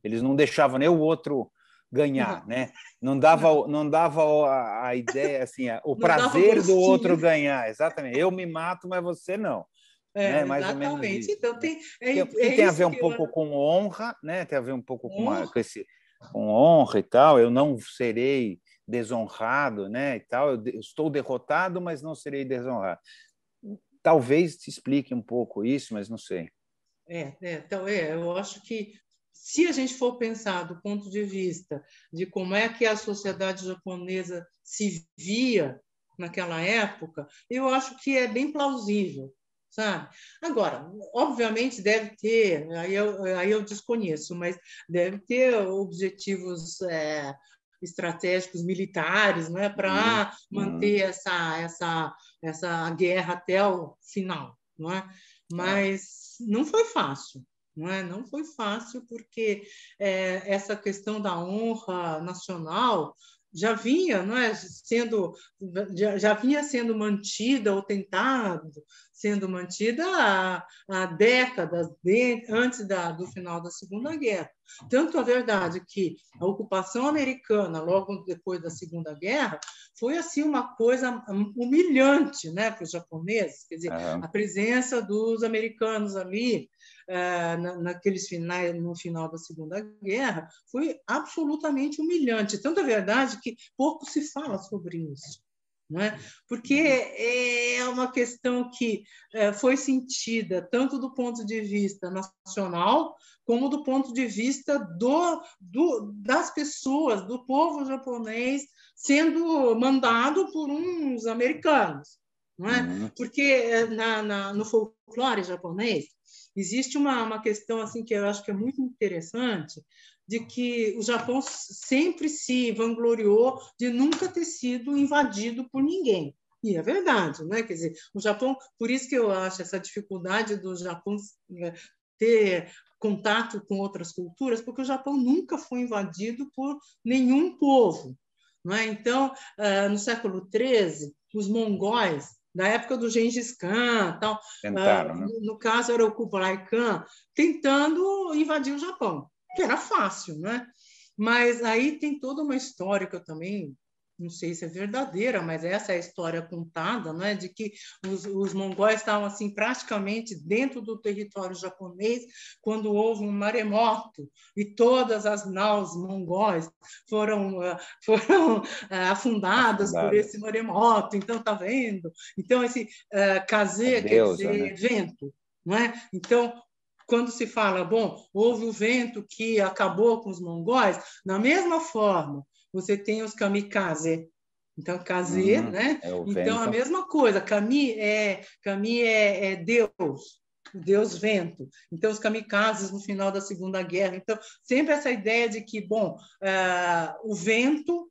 eles não deixavam nem o outro ganhar, né? Não dava, não dava a, a ideia assim, a, o não prazer do outro ganhar, exatamente. Eu me mato, mas você não. É, né? Mais exatamente. Ou menos isso. Então tem, é, que, é tem a ver um pouco eu... com honra, né? Tem a ver um pouco com, uma, com esse com honra e tal. Eu não serei desonrado, né, e tal. Eu estou derrotado, mas não serei desonrado. Talvez te explique um pouco isso, mas não sei. É, é, então é, eu acho que se a gente for pensar do ponto de vista de como é que a sociedade japonesa se via naquela época, eu acho que é bem plausível, sabe? Agora, obviamente deve ter, aí eu, aí eu desconheço, mas deve ter objetivos é, estratégicos militares né, para uhum. manter essa, essa, essa guerra até o final. Não é? Mas não foi fácil. Não, é? não foi fácil, porque é, essa questão da honra nacional já vinha, não é, sendo já, já vinha sendo mantida ou tentado sendo mantida há, há décadas de, antes da, do final da Segunda Guerra. Tanto a verdade que a ocupação americana logo depois da Segunda Guerra foi assim uma coisa humilhante, né, para os japoneses, quer dizer, uhum. a presença dos americanos ali na, naqueles finais no final da Segunda Guerra foi absolutamente humilhante. Tanto a verdade que pouco se fala sobre isso não é? porque é uma questão que é, foi sentida tanto do ponto de vista nacional como do ponto de vista do, do, das pessoas, do povo japonês sendo mandado por uns americanos. Não é? Uhum. Porque é, na, na, no folclore japonês existe uma, uma questão assim que eu acho que é muito interessante, de que o Japão sempre se vangloriou de nunca ter sido invadido por ninguém. E é verdade, né? Quer dizer, o Japão, por isso que eu acho essa dificuldade do Japão né, ter contato com outras culturas, porque o Japão nunca foi invadido por nenhum povo. Não é? Então, ah, no século XIII, os mongóis, na época do Gengis Khan, tal, Tentaram, uh, né? no, no, caso era o Kublai Khan, tentando invadir o Japão que era fácil, né? Mas aí tem toda uma história que eu também não sei se é verdadeira, mas essa é a história contada, né, de que os, os mongóis estavam assim praticamente dentro do território japonês quando houve um maremoto e todas as naus mongóis foram uh, foram uh, afundadas por esse maremoto. Então tá vendo? Então esse uh, kaze, quer dizer né? vento, não é? Então quando se fala, bom, houve o vento que acabou com os mongóis, na mesma forma, você tem os kamikaze. Então, kaze, uhum, né? É então, vento. a mesma coisa. Kami é, kami é, é Deus, Deus vento. Então, os kamikazes no final da Segunda Guerra. Então, sempre essa ideia de que, bom, uh, o vento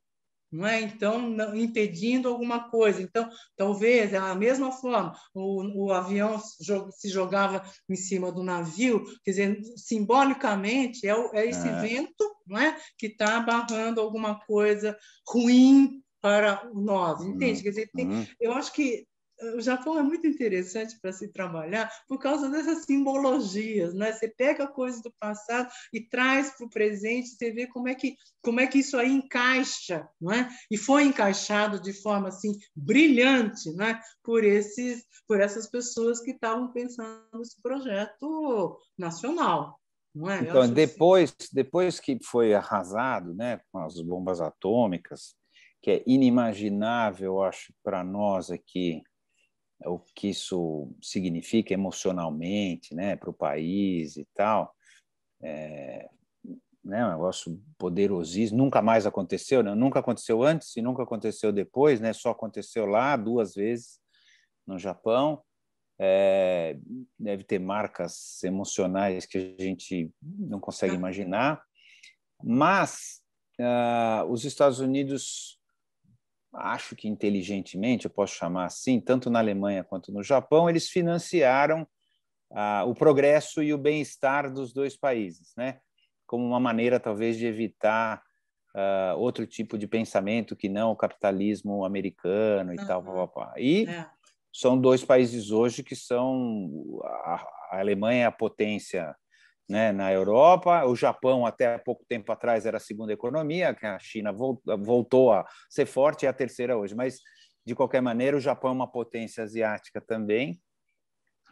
não é? Então, não, impedindo alguma coisa. Então, talvez, da mesma forma, o, o avião se jogava em cima do navio, quer dizer, simbolicamente, é, é esse é. vento não é? que está barrando alguma coisa ruim para nós, entende? Uhum. Quer dizer, tem, uhum. eu acho que o Japão é muito interessante para se trabalhar por causa dessas simbologias, né? Você pega coisas do passado e traz para o presente, você vê como é que como é que isso aí encaixa, não é? E foi encaixado de forma assim brilhante, né? Por esses por essas pessoas que estavam pensando nesse projeto nacional. É? Então, depois, assim... depois que foi arrasado né, com as bombas atômicas, que é inimaginável, acho, para nós aqui, o que isso significa emocionalmente né, para o país e tal. É, né, um negócio poderosíssimo, nunca mais aconteceu, né? nunca aconteceu antes e nunca aconteceu depois, né? só aconteceu lá duas vezes no Japão. É, deve ter marcas emocionais que a gente não consegue imaginar, mas uh, os Estados Unidos acho que inteligentemente, eu posso chamar assim, tanto na Alemanha quanto no Japão, eles financiaram ah, o progresso e o bem-estar dos dois países, né? como uma maneira, talvez, de evitar ah, outro tipo de pensamento que não o capitalismo americano e uhum. tal. Pá, pá. E é. são dois países hoje que são. A, a Alemanha é a potência né, na Europa. O Japão, até pouco tempo atrás, era a segunda economia, que a China voltou a ser forte, é a terceira hoje. Mas, de qualquer maneira, o Japão é uma potência asiática também.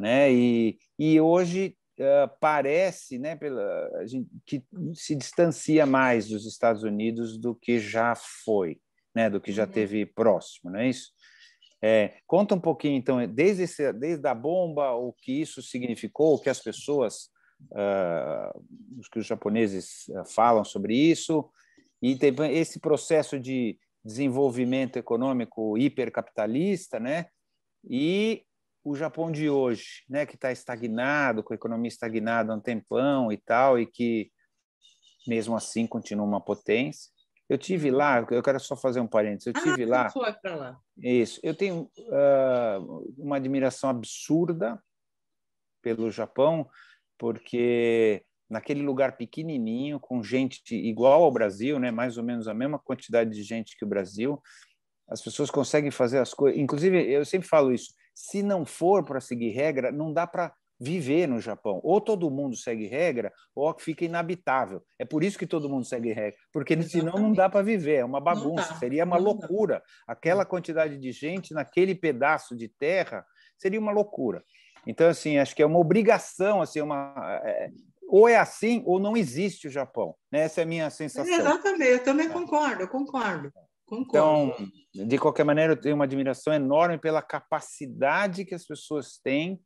Né? E, e hoje uh, parece né, pela, que se distancia mais dos Estados Unidos do que já foi, né, do que já uhum. teve próximo, não é isso? É, conta um pouquinho, então, desde, esse, desde a bomba, o que isso significou, o que as pessoas uh, os que os japoneses uh, falam sobre isso, e tem esse processo de desenvolvimento econômico hipercapitalista, né? E o Japão de hoje, né, que está estagnado, com a economia estagnada há um tempão e tal, e que mesmo assim continua uma potência. Eu tive lá, eu quero só fazer um parênteses, eu tive ah, lá. Foi para lá. Isso, eu tenho uh, uma admiração absurda pelo Japão, porque naquele lugar pequenininho, com gente igual ao Brasil, né, mais ou menos a mesma quantidade de gente que o Brasil, as pessoas conseguem fazer as coisas. Inclusive, eu sempre falo isso: se não for para seguir regra, não dá para viver no Japão. Ou todo mundo segue regra, ou fica inabitável. É por isso que todo mundo segue regra, porque Exatamente. senão não dá para viver, é uma bagunça, seria uma loucura. Aquela quantidade de gente naquele pedaço de terra seria uma loucura. Então, assim, acho que é uma obrigação, assim, uma, é, ou é assim ou não existe o Japão. Né? Essa é a minha sensação. exatamente, eu também concordo, eu concordo. Concordo. Então, de qualquer maneira, eu tenho uma admiração enorme pela capacidade que as pessoas têm,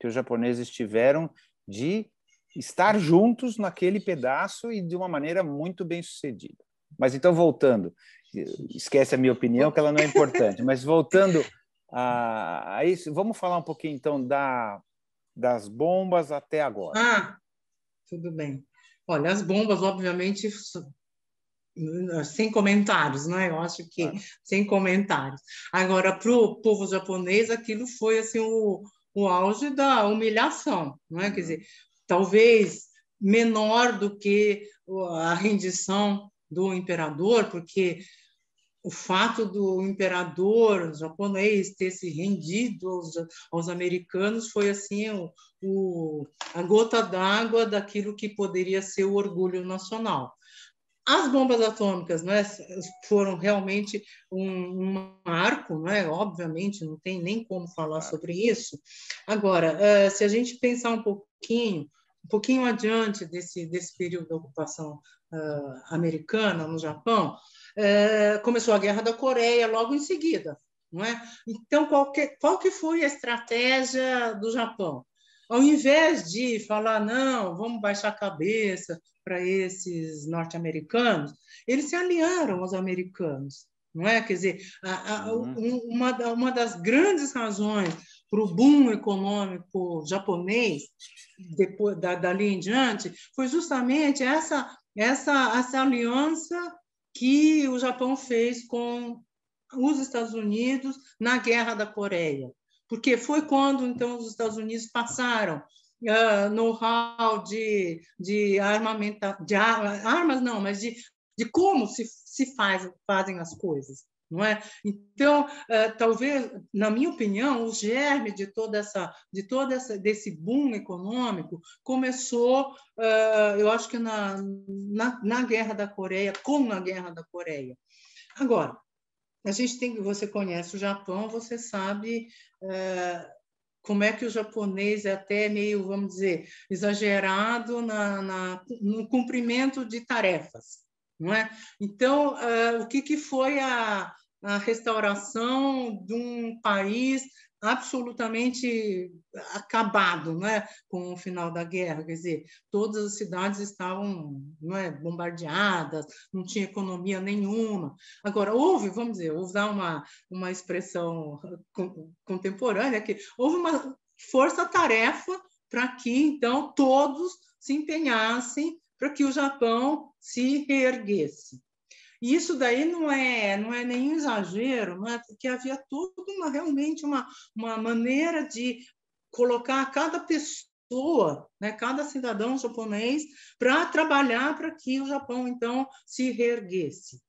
que os japoneses tiveram, de estar juntos naquele pedaço e de uma maneira muito bem sucedida. Mas então, voltando, esquece a minha opinião, que ela não é importante, mas voltando ah, aí, vamos falar um pouquinho então da, das bombas até agora. Ah, tudo bem. Olha, as bombas, obviamente, sem comentários, né? Eu acho que claro. sem comentários. Agora, para o povo japonês, aquilo foi assim o, o auge da humilhação, não é? Quer dizer, talvez menor do que a rendição do imperador, porque o fato do imperador japonês ter se rendido aos, aos americanos foi assim o, o a gota d'água daquilo que poderia ser o orgulho nacional. As bombas atômicas né, foram realmente um, um marco, né, obviamente, não tem nem como falar sobre isso. Agora, uh, se a gente pensar um pouquinho, um pouquinho adiante desse, desse período da ocupação uh, americana no Japão, é, começou a Guerra da Coreia logo em seguida. Não é? Então, qual que, qual que foi a estratégia do Japão? Ao invés de falar, não, vamos baixar a cabeça para esses norte-americanos, eles se aliaram aos americanos. Não é? Quer dizer, a, a, uhum. uma, uma das grandes razões para o boom econômico japonês, depois da, dali em diante, foi justamente essa, essa, essa aliança que o Japão fez com os Estados Unidos na Guerra da Coreia, porque foi quando então os Estados Unidos passaram uh, know-how de, de armamento, de armas não, mas de, de como se, se faz, fazem as coisas. Não é? Então, é, talvez, na minha opinião, o germe de toda essa, de toda essa, desse boom econômico começou, é, eu acho que na, na, na Guerra da Coreia, com a Guerra da Coreia. Agora, a gente tem, você conhece o Japão, você sabe é, como é que o japonês é até meio, vamos dizer, exagerado na, na no cumprimento de tarefas, não é? Então, uh, o que, que foi a, a restauração de um país absolutamente acabado né, com o final da guerra. Quer dizer, todas as cidades estavam não é, bombardeadas, não tinha economia nenhuma. Agora, houve, vamos dizer, usar uma, uma expressão contemporânea, que houve uma força-tarefa para que, então, todos se empenhassem para que o Japão se reerguesse. E isso daí não é, não é nenhum exagero, é? porque havia toda uma, realmente uma, uma maneira de colocar cada pessoa, né, cada cidadão japonês, para trabalhar para que o Japão, então, se reerguesse.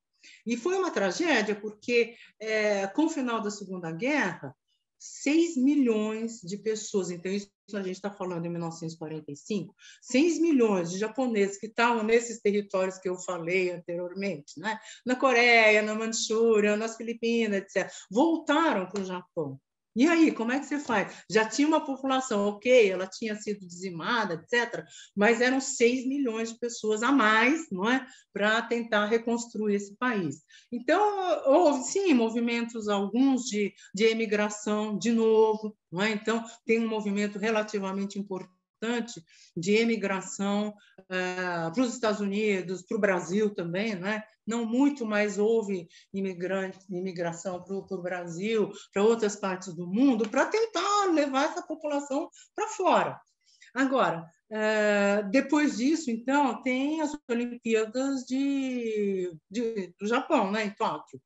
E foi uma tragédia, porque é, com o final da Segunda Guerra, 6 milhões de pessoas, então isso a gente está falando em 1945, 6 milhões de japoneses que estavam nesses territórios que eu falei anteriormente, né? na Coreia, na Manchúria, nas Filipinas, etc., voltaram para o Japão. E aí, como é que você faz? Já tinha uma população, ok, ela tinha sido dizimada, etc., mas eram 6 milhões de pessoas a mais, não é? Para tentar reconstruir esse país. Então, houve, sim, movimentos, alguns de, de emigração de novo, não é? Então, tem um movimento relativamente importante importante de emigração uh, para os Estados Unidos, para o Brasil também, né? não muito, mas houve imigração para o Brasil, para outras partes do mundo, para tentar levar essa população para fora. Agora, uh, depois disso, então, tem as Olimpíadas de, de, do Japão, né, em Tóquio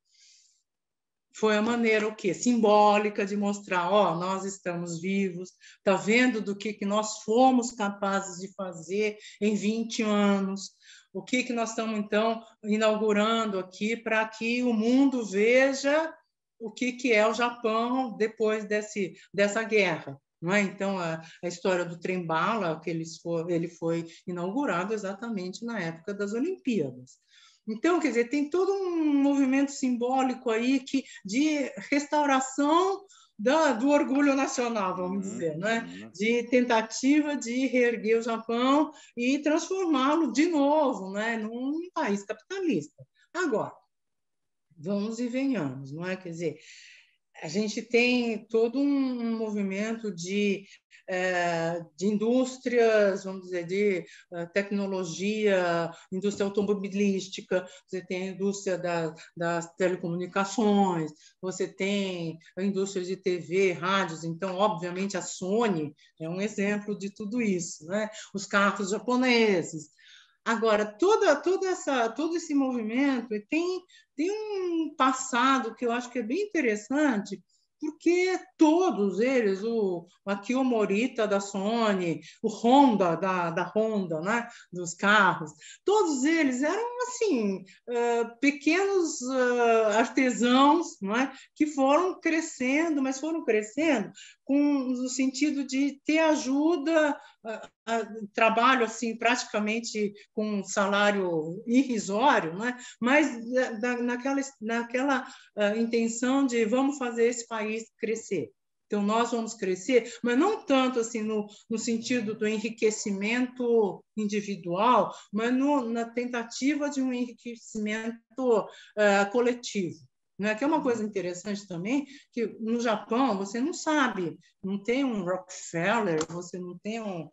foi a maneira o quê? Simbólica de mostrar, ó, nós estamos vivos, tá vendo do que, que nós fomos capazes de fazer em 20 anos, o que, que nós estamos, então, inaugurando aqui para que o mundo veja o que, que é o Japão depois desse, dessa guerra. É? Então, a, a história do trem-bala, que for, ele foi inaugurado exatamente na época das Olimpíadas. Então, quer dizer, tem todo um movimento simbólico aí que, de restauração da, do orgulho nacional, vamos uhum, dizer, né? Uhum. de tentativa de reerguer o Japão e transformá-lo de novo né? num país capitalista. Agora, vamos e venhamos, não é? Quer dizer, a gente tem todo um movimento de é, de indústrias, vamos dizer, de é, tecnologia, indústria automobilística, você tem a indústria da, das telecomunicações, você tem a indústria de TV, rádios, então, obviamente, a Sony é um exemplo de tudo isso, né? os carros japoneses. Agora, toda, toda essa, todo esse movimento tem, tem um passado que eu acho que é bem interessante, porque todos eles, o Akio Morita da Sony, o Honda da, da Honda, né, dos carros, todos eles eram assim pequenos artesãos, não é, que foram crescendo, mas foram crescendo com no sentido de ter ajuda, trabalho assim praticamente com um salário irrisório, né? mas naquela, naquela intenção de vamos fazer esse país crescer. Então, nós vamos crescer, mas não tanto assim no, no sentido do enriquecimento individual, mas no, na tentativa de um enriquecimento uh, coletivo. Né? Que é uma coisa interessante também, que no Japão você não sabe, não tem um Rockefeller, você não tem um,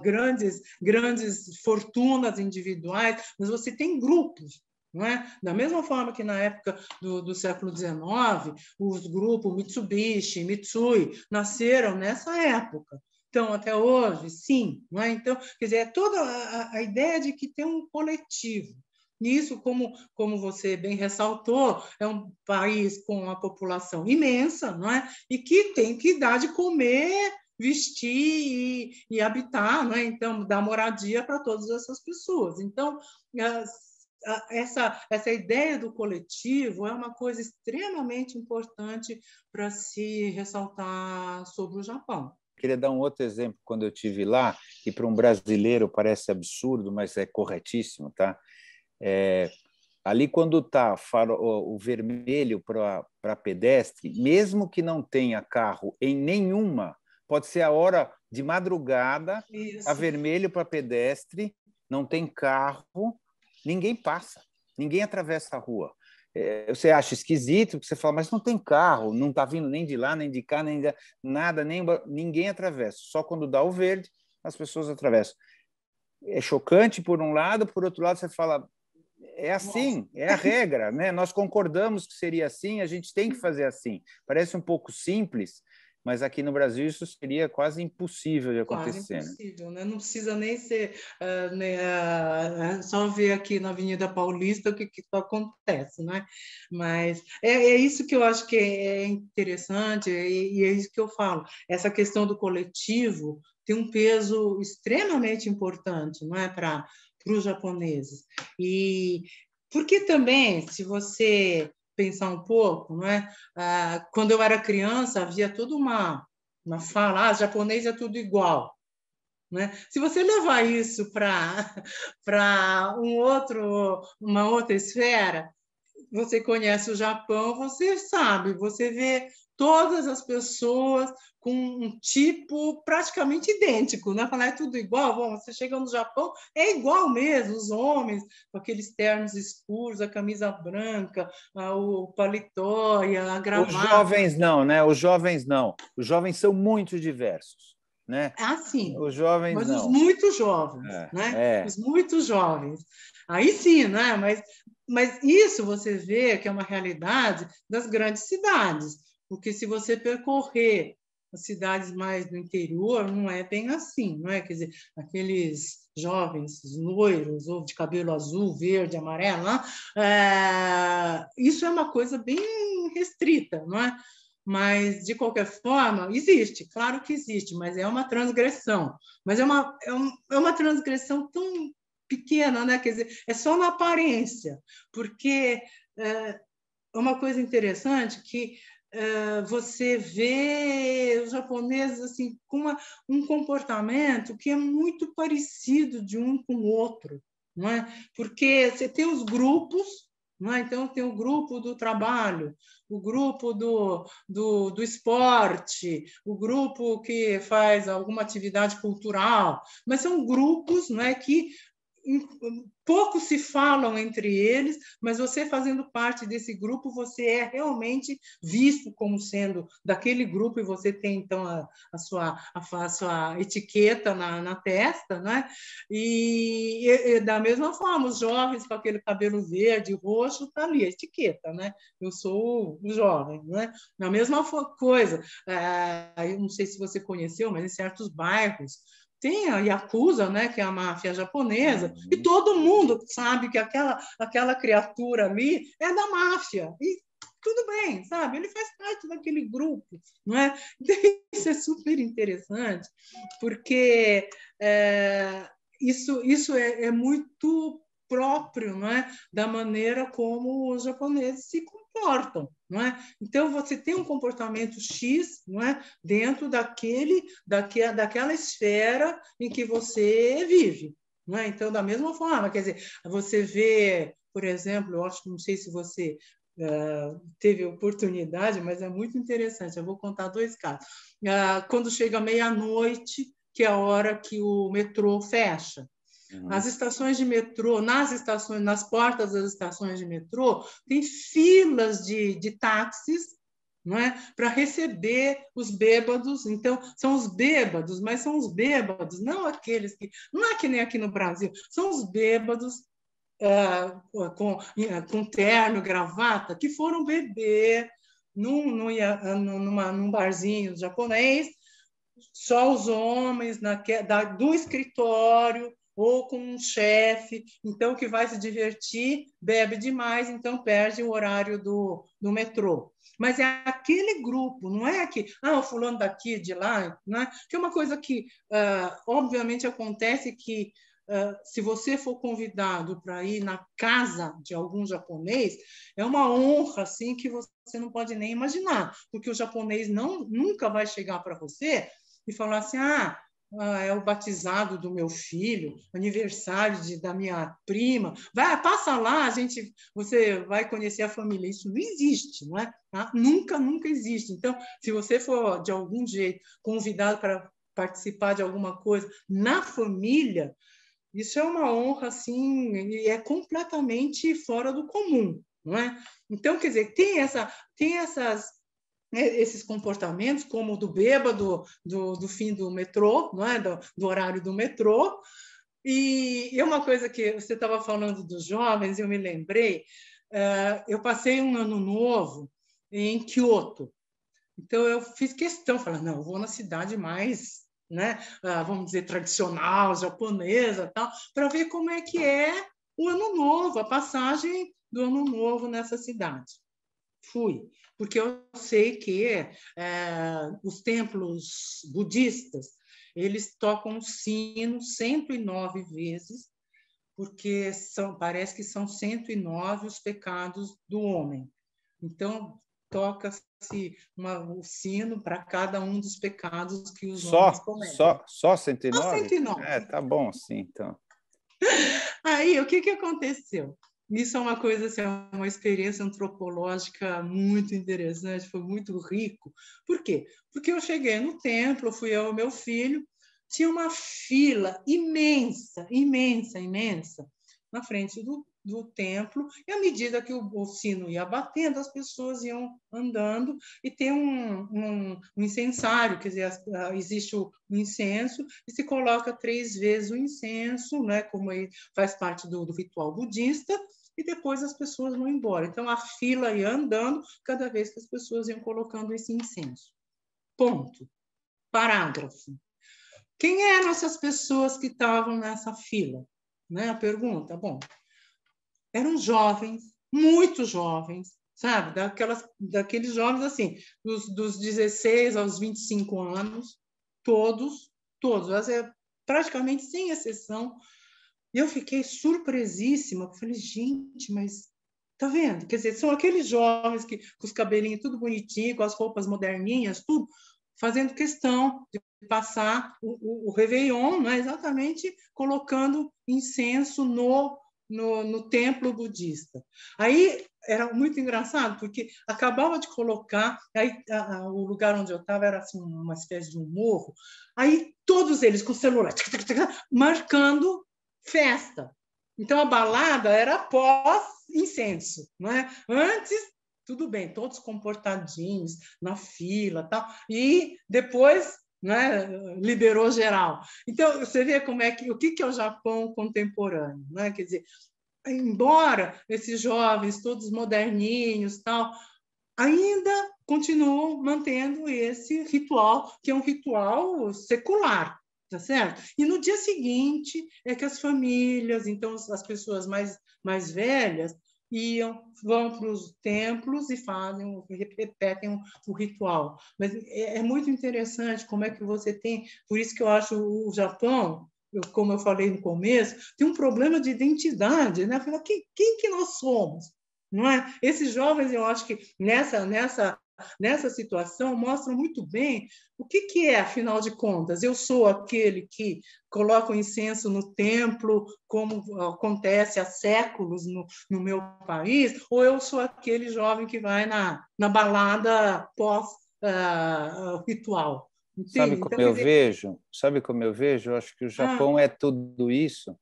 grandes, grandes fortunas individuais, mas você tem grupos. É? Da mesma forma que na época do, do século XIX, os grupos Mitsubishi, Mitsui nasceram nessa época. Então, até hoje, sim. Não é? Então, quer dizer, é toda a, a ideia de que tem um coletivo. Isso, como, como você bem ressaltou, é um país com uma população imensa, não é? E que tem que dar de comer, vestir e, e habitar, não é? Então, dar moradia para todas essas pessoas. Então, essa, essa ideia do coletivo é uma coisa extremamente importante para se ressaltar sobre o Japão. Queria dar um outro exemplo quando eu tive lá, e para um brasileiro parece absurdo, mas é corretíssimo, tá? É, ali quando está o, vermelho para pedestre, mesmo que não tenha carro em nenhuma, pode ser a hora de madrugada, Isso. a vermelho para pedestre, não tem carro, ninguém passa, ninguém atravessa a rua. É, você acha esquisito, porque você fala, mas não tem carro, não está vindo nem de lá, nem de cá, nem de, nada, nem ninguém atravessa. Só quando dá o verde, as pessoas atravessam. É chocante por um lado, por outro lado, você fala, é assim, é a regra, né? Nós concordamos que seria assim, a gente tem que fazer assim. Parece um pouco simples, mas aqui no Brasil isso seria quase impossível de acontecer. Quase né? impossível, né? Não precisa nem ser uh, né, uh, só ver aqui na Avenida Paulista o que, que acontece, né? Mas é, é, isso que eu acho que é interessante e, e é isso que eu falo. Essa questão do coletivo tem um peso extremamente importante, não é para os japoneses. E porque também, se você pensar um pouco, não é? Ah, quando eu era criança, havia toda uma, uma fala, ah, japonês é tudo igual. Né? Se você levar isso para um outro, uma outra esfera, você conhece o Japão, você sabe, você vê todas as pessoas com um tipo praticamente idêntico, né? Falar é tudo igual. Bom, você chega no Japão, é igual mesmo, os homens com aqueles ternos escuros, a camisa branca, o paletó e a gravata. Os jovens não, né? Os jovens não. Os jovens são muito diversos. Né? Ah, sim. Os jovens Mas não. os muito jovens, é, né? É. Os muito jovens. Aí sim, né? Mas, mas isso você vê que é uma realidade das grandes cidades. Porque se você percorrer as cidades mais do interior não é bem assim, não é? Quer dizer, aqueles jovens loiros ou de cabelo azul, verde, amarelo, é... isso é uma coisa bem restrita, não é? Mas, de qualquer forma, existe, claro que existe, mas é uma transgressão. Mas é uma, é, um, é uma transgressão tão pequena, né? Quer dizer, é só na aparência, porque é, é uma coisa interessante que eh, você vê os japoneses assim com uma, um comportamento que é muito parecido de um com o outro, não é? Porque você tem os grupos, é? Então tem o grupo do trabalho, o grupo do, do, do esporte, o grupo que faz alguma atividade cultural, mas são grupos não é, que pouco se falam entre eles, mas você fazendo parte desse grupo, você é realmente visto como sendo daquele grupo e você tem então a, a sua, a, a, sua etiqueta na, na testa, né? E, e, e, da mesma forma, os jovens com aquele cabelo verde, roxo, tá ali a etiqueta, né? Eu sou jovem, né? Na mesma coisa, é, eu não sei se você conheceu, mas em certos bairros tem a Yakuza, né, que é a máfia japonesa, uhum. e todo mundo sabe que aquela, aquela criatura ali é da máfia. E tudo bem, sabe? Ele faz parte daquele grupo, não é? Isso é super interessante, porque é, isso, isso é, é muito próprio não é? da maneira como os japoneses se comportam. Não é? Então, você tem um comportamento X não é? dentro daquele, daque, daquela esfera em que você vive. Não é? Então, da mesma forma, quer dizer, você vê, por exemplo, eu acho que não sei se você Uh, teve oportunidade, mas é muito interessante. Eu vou contar dois casos. Uh, quando chega meia-noite, que é a hora que o metrô fecha, Uhum. As estações de metrô, nas estações, nas portas das estações de metrô, tem filas de, de táxis não é? para receber os bêbados. Então, são os bêbados, mas são os bêbados, não aqueles que. Não é que nem aqui no Brasil, são os bêbados uh, com, com terno, gravata, que foram beber num, num, numa, num barzinho japonês, só os homens na, da, do escritório ou com um chefe, então que vai se divertir, bebe demais, então perde o horário do, do metrô. Mas é aquele grupo, não é que, ah, o fulano daqui, de lá, não é? que é uma coisa que, uh, obviamente, acontece que uh, se você for convidado para ir na casa de algum japonês, é uma honra assim que você não pode nem imaginar, porque o japonês não nunca vai chegar para você e falar assim: ah, ah, é o batizado do meu filho, aniversário de, da minha prima. Vai, passa lá, a gente, você vai conhecer a família. Isso não existe, não é? Tá? Nunca, nunca existe. Então, se você for de algum jeito convidado para participar de alguma coisa na família, isso é uma honra assim, e é completamente fora do comum, não é? Então, quer dizer, tem essa, tem essas né, esses comportamentos, como o do bêbado, do, do fim do metrô, não é? do, do horário do metrô. E, e uma coisa que você estava falando dos jovens, eu me lembrei, uh, eu passei um ano novo em Kyoto. Então, eu fiz questão, falei, não, vou na cidade mais, né, uh, vamos dizer, tradicional, japonesa, tal, para ver como é que é o ano novo, a passagem do ano novo nessa cidade. Fui porque eu sei que é, os templos budistas eles tocam o sino 109 vezes, porque são, parece que são 109 os pecados do homem. Então, toca-se o sino para cada um dos pecados que os só, homens cometem. Só, só 109? Só 109. É, tá bom, sim, então. Aí, o que, que aconteceu? Isso é uma coisa, assim, é uma experiência antropológica muito interessante, foi muito rico. Por quê? Porque eu cheguei no templo, fui eu e meu filho, tinha uma fila imensa, imensa, imensa, na frente do, do templo, e à medida que o, sino ia batendo, as pessoas iam andando, e tem um, um, um incensário, quer dizer, existe o incenso, e se coloca três vezes o incenso, né, como faz parte do, do ritual budista, e depois as pessoas vão embora. Então, a fila ia andando cada vez que as pessoas iam colocando esse incenso. Ponto. Parágrafo. Quem eram essas pessoas que estavam nessa fila? Né? A pergunta, bom, eram jovens, muito jovens, sabe? Daquelas, daqueles jovens, assim, dos, dos 16 aos 25 anos, todos, todos, é praticamente sem exceção, eu fiquei surpresíssima, falei, gente, mas tá vendo? Quer dizer, são aqueles jovens que com os cabelinhos tudo bonitinho, com as roupas moderninhas, tudo, fazendo questão de passar o, o, o Réveillon, né? exatamente colocando incenso no, no, no templo budista. Aí era muito engraçado, porque acabava de colocar, aí a, a, o lugar onde eu estava era assim, uma espécie de um morro, aí todos eles com celular, marcando festa. Então a balada era pós incenso, não é? Antes tudo bem, todos comportadinhos na fila, tal, e depois né, liberou geral. Então você vê como é que o que é o Japão contemporâneo, né? Quer dizer, embora esses jovens todos moderninhos, tal, ainda continuam mantendo esse ritual que é um ritual secular, tá certo? E no dia seguinte é que as famílias, então as pessoas mais, mais velhas, iam, vão para os templos e fazem, repetem o, ritual. Mas é, é, muito interessante como é que você tem, por isso que eu acho o Japão, como eu falei no começo, tem um problema de identidade, né? Fala, quem, quem que nós somos? Não é? Esses jovens, eu acho que nessa, nessa nessa situação mostram muito bem o que, que é, afinal de contas. Eu sou aquele que coloca o incenso no templo, como acontece há séculos no, no meu país, ou eu sou aquele jovem que vai na, na balada pós-ritual. Uh, Sabe como então, eu dizer... vejo? Sabe como eu vejo? Eu acho que o Japão ah. é tudo isso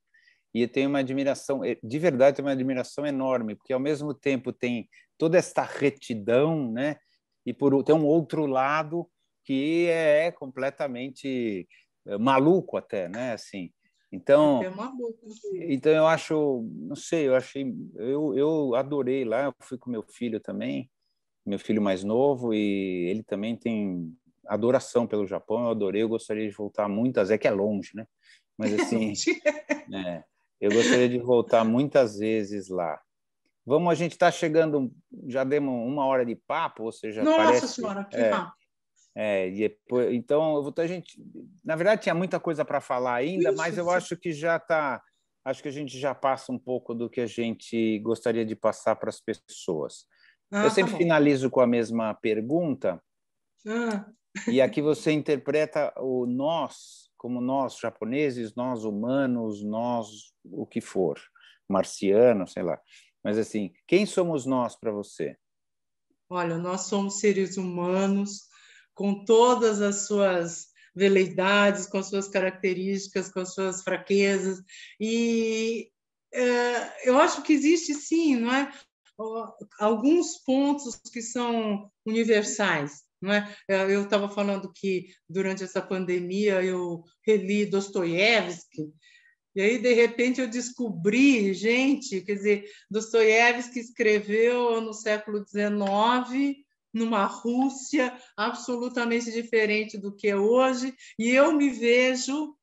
e tem uma admiração, eh, de verdade, tem uma admiração enorme, porque ao mesmo tempo tem toda esta retidão, né? E por tem um outro lado que é completamente eh, maluco até, né? Assim, então, é maluco, então eu acho, não sei, eu achei, eu, eu adorei lá, eu fui com meu filho também, meu filho mais novo e ele também tem adoração pelo Japão, eu adorei, eu gostaria de voltar muitas, é que é longe, né? Mas assim, é, eu gostaria de voltar muitas vezes lá. Vamos, a gente está chegando, já demos uma hora de papo, ou seja, Nossa parece, senhora, que é, rápido. É, depois, então, eu vou a gente, na verdade, tinha muita coisa para falar ainda, Ixi, mas eu sim. acho que já está, acho que a gente já passa um pouco do que a gente gostaria de passar para as pessoas. Ah, eu tá sempre tá finalizo com a mesma pergunta, ah. e aqui você interpreta o nós como nós japoneses, nós humanos, nós o que for, marciano, sei lá. Mas assim, quem somos nós para você? Olha, nós somos seres humanos com todas as suas veleidades, com as suas características, com as suas fraquezas. E é, eu acho que existe sim, não é? Alguns pontos que são universais. Não é? é eu estava falando que durante essa pandemia eu reli Dostoiévski, e aí, de repente, eu descobri, gente, quer dizer, Dostoiévski escreveu no século XIX numa Rússia absolutamente diferente do que é hoje, e eu me vejo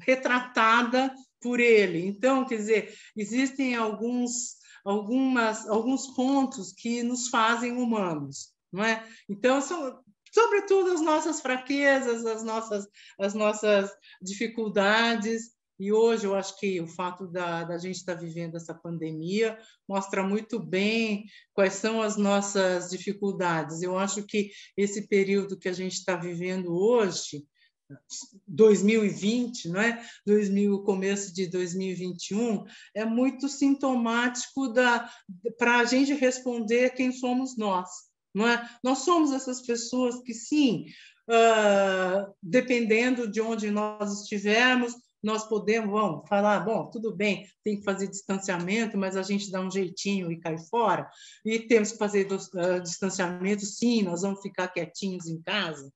retratada por ele. Então, quer dizer, existem alguns, algumas, alguns pontos que nos fazem humanos, não é? Então, são, sobretudo as nossas fraquezas, as nossas, as nossas dificuldades, e hoje eu acho que o fato da, da gente estar vivendo essa pandemia mostra muito bem quais são as nossas dificuldades. Eu acho que esse período que a gente está vivendo hoje, 2020, não é? 2000, começo de 2021, é muito sintomático para a gente responder quem somos nós, não é? Nós somos essas pessoas que sim, uh, dependendo de onde nós estivermos, nós podemos vamos falar, bom, tudo bem, tem que fazer distanciamento, mas a gente dá um jeitinho e cai fora, e temos que fazer uh, distanciamento, sim, nós vamos ficar quietinhos em casa.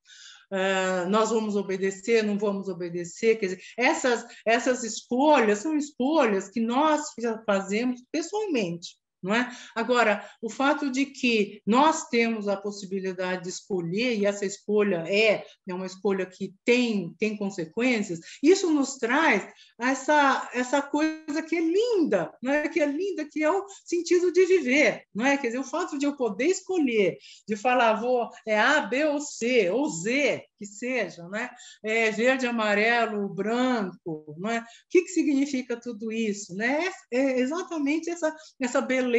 Uh, nós vamos obedecer, não vamos obedecer, quer dizer, essas, essas escolhas são escolhas que nós fazemos pessoalmente. Não é? Agora, o fato de que nós temos a possibilidade de escolher, e essa escolha é, é uma escolha que tem, tem consequências, isso nos traz essa, essa coisa que é linda, não é? que é linda, que é o sentido de viver. Não é? Quer dizer, o fato de eu poder escolher, de falar, vou, é A, B ou C, ou Z, que seja, né? É verde, amarelo, branco, não é? O que, que significa tudo isso, né? É exatamente essa essa beleza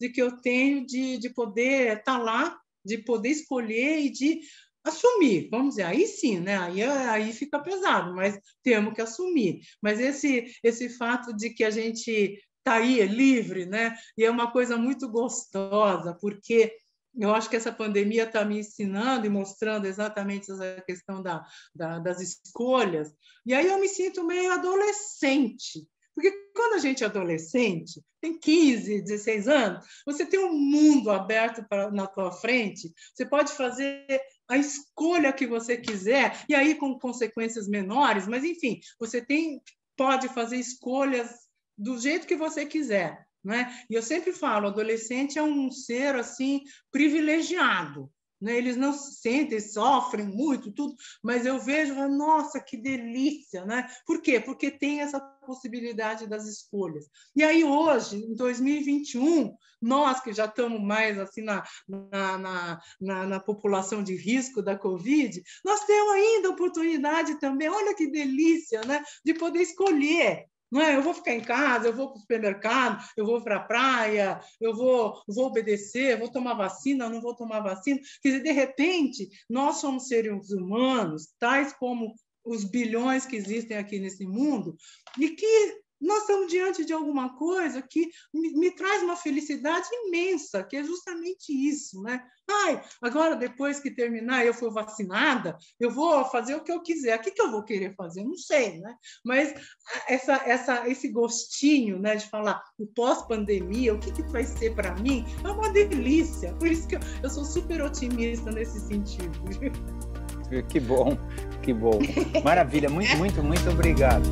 de que eu tenho de, de poder estar tá lá, de poder escolher e de assumir, vamos dizer, aí sim, né? Aí, aí fica pesado, mas temos que assumir. Mas esse esse fato de que a gente está aí é livre, né? E é uma coisa muito gostosa, porque eu acho que essa pandemia está me ensinando e mostrando exatamente essa questão da, da, das escolhas. E aí eu me sinto meio adolescente. Porque quando a gente é adolescente, tem 15, 16 anos, você tem um mundo aberto pra, na tua frente, você pode fazer a escolha que você quiser, e aí com consequências menores, mas enfim, você tem pode fazer escolhas do jeito que você quiser. Né? E eu sempre falo, adolescente é um ser assim privilegiado. Né? Eles não se sentem, sofrem muito, tudo, mas eu vejo, nossa, que delícia, né? Por quê? Porque tem essa possibilidade das escolhas. E aí hoje, em 2021, nós que já estamos mais assim na, na, na, na, na população de risco da Covid, nós temos ainda oportunidade também, olha que delícia, né? De poder escolher não é? Eu vou ficar em casa, eu vou para o supermercado, eu vou para a praia, eu vou, vou obedecer, vou tomar vacina, não vou tomar vacina. Quer dizer, de repente, nós somos seres humanos, tais como os bilhões que existem aqui nesse mundo, e que nós estamos diante de alguma coisa que me, me, traz uma felicidade imensa, que é justamente isso, né? Ai, agora depois que terminar eu for vacinada, eu vou fazer o que eu quiser. O que, que eu vou querer fazer? Não sei, né? Mas essa, essa, esse gostinho, né, de falar o pós-pandemia, o que, que vai ser para mim, é uma delícia. Por isso que eu, eu sou super otimista nesse sentido. Que bom, que bom. Maravilha, muito, muito, muito obrigado.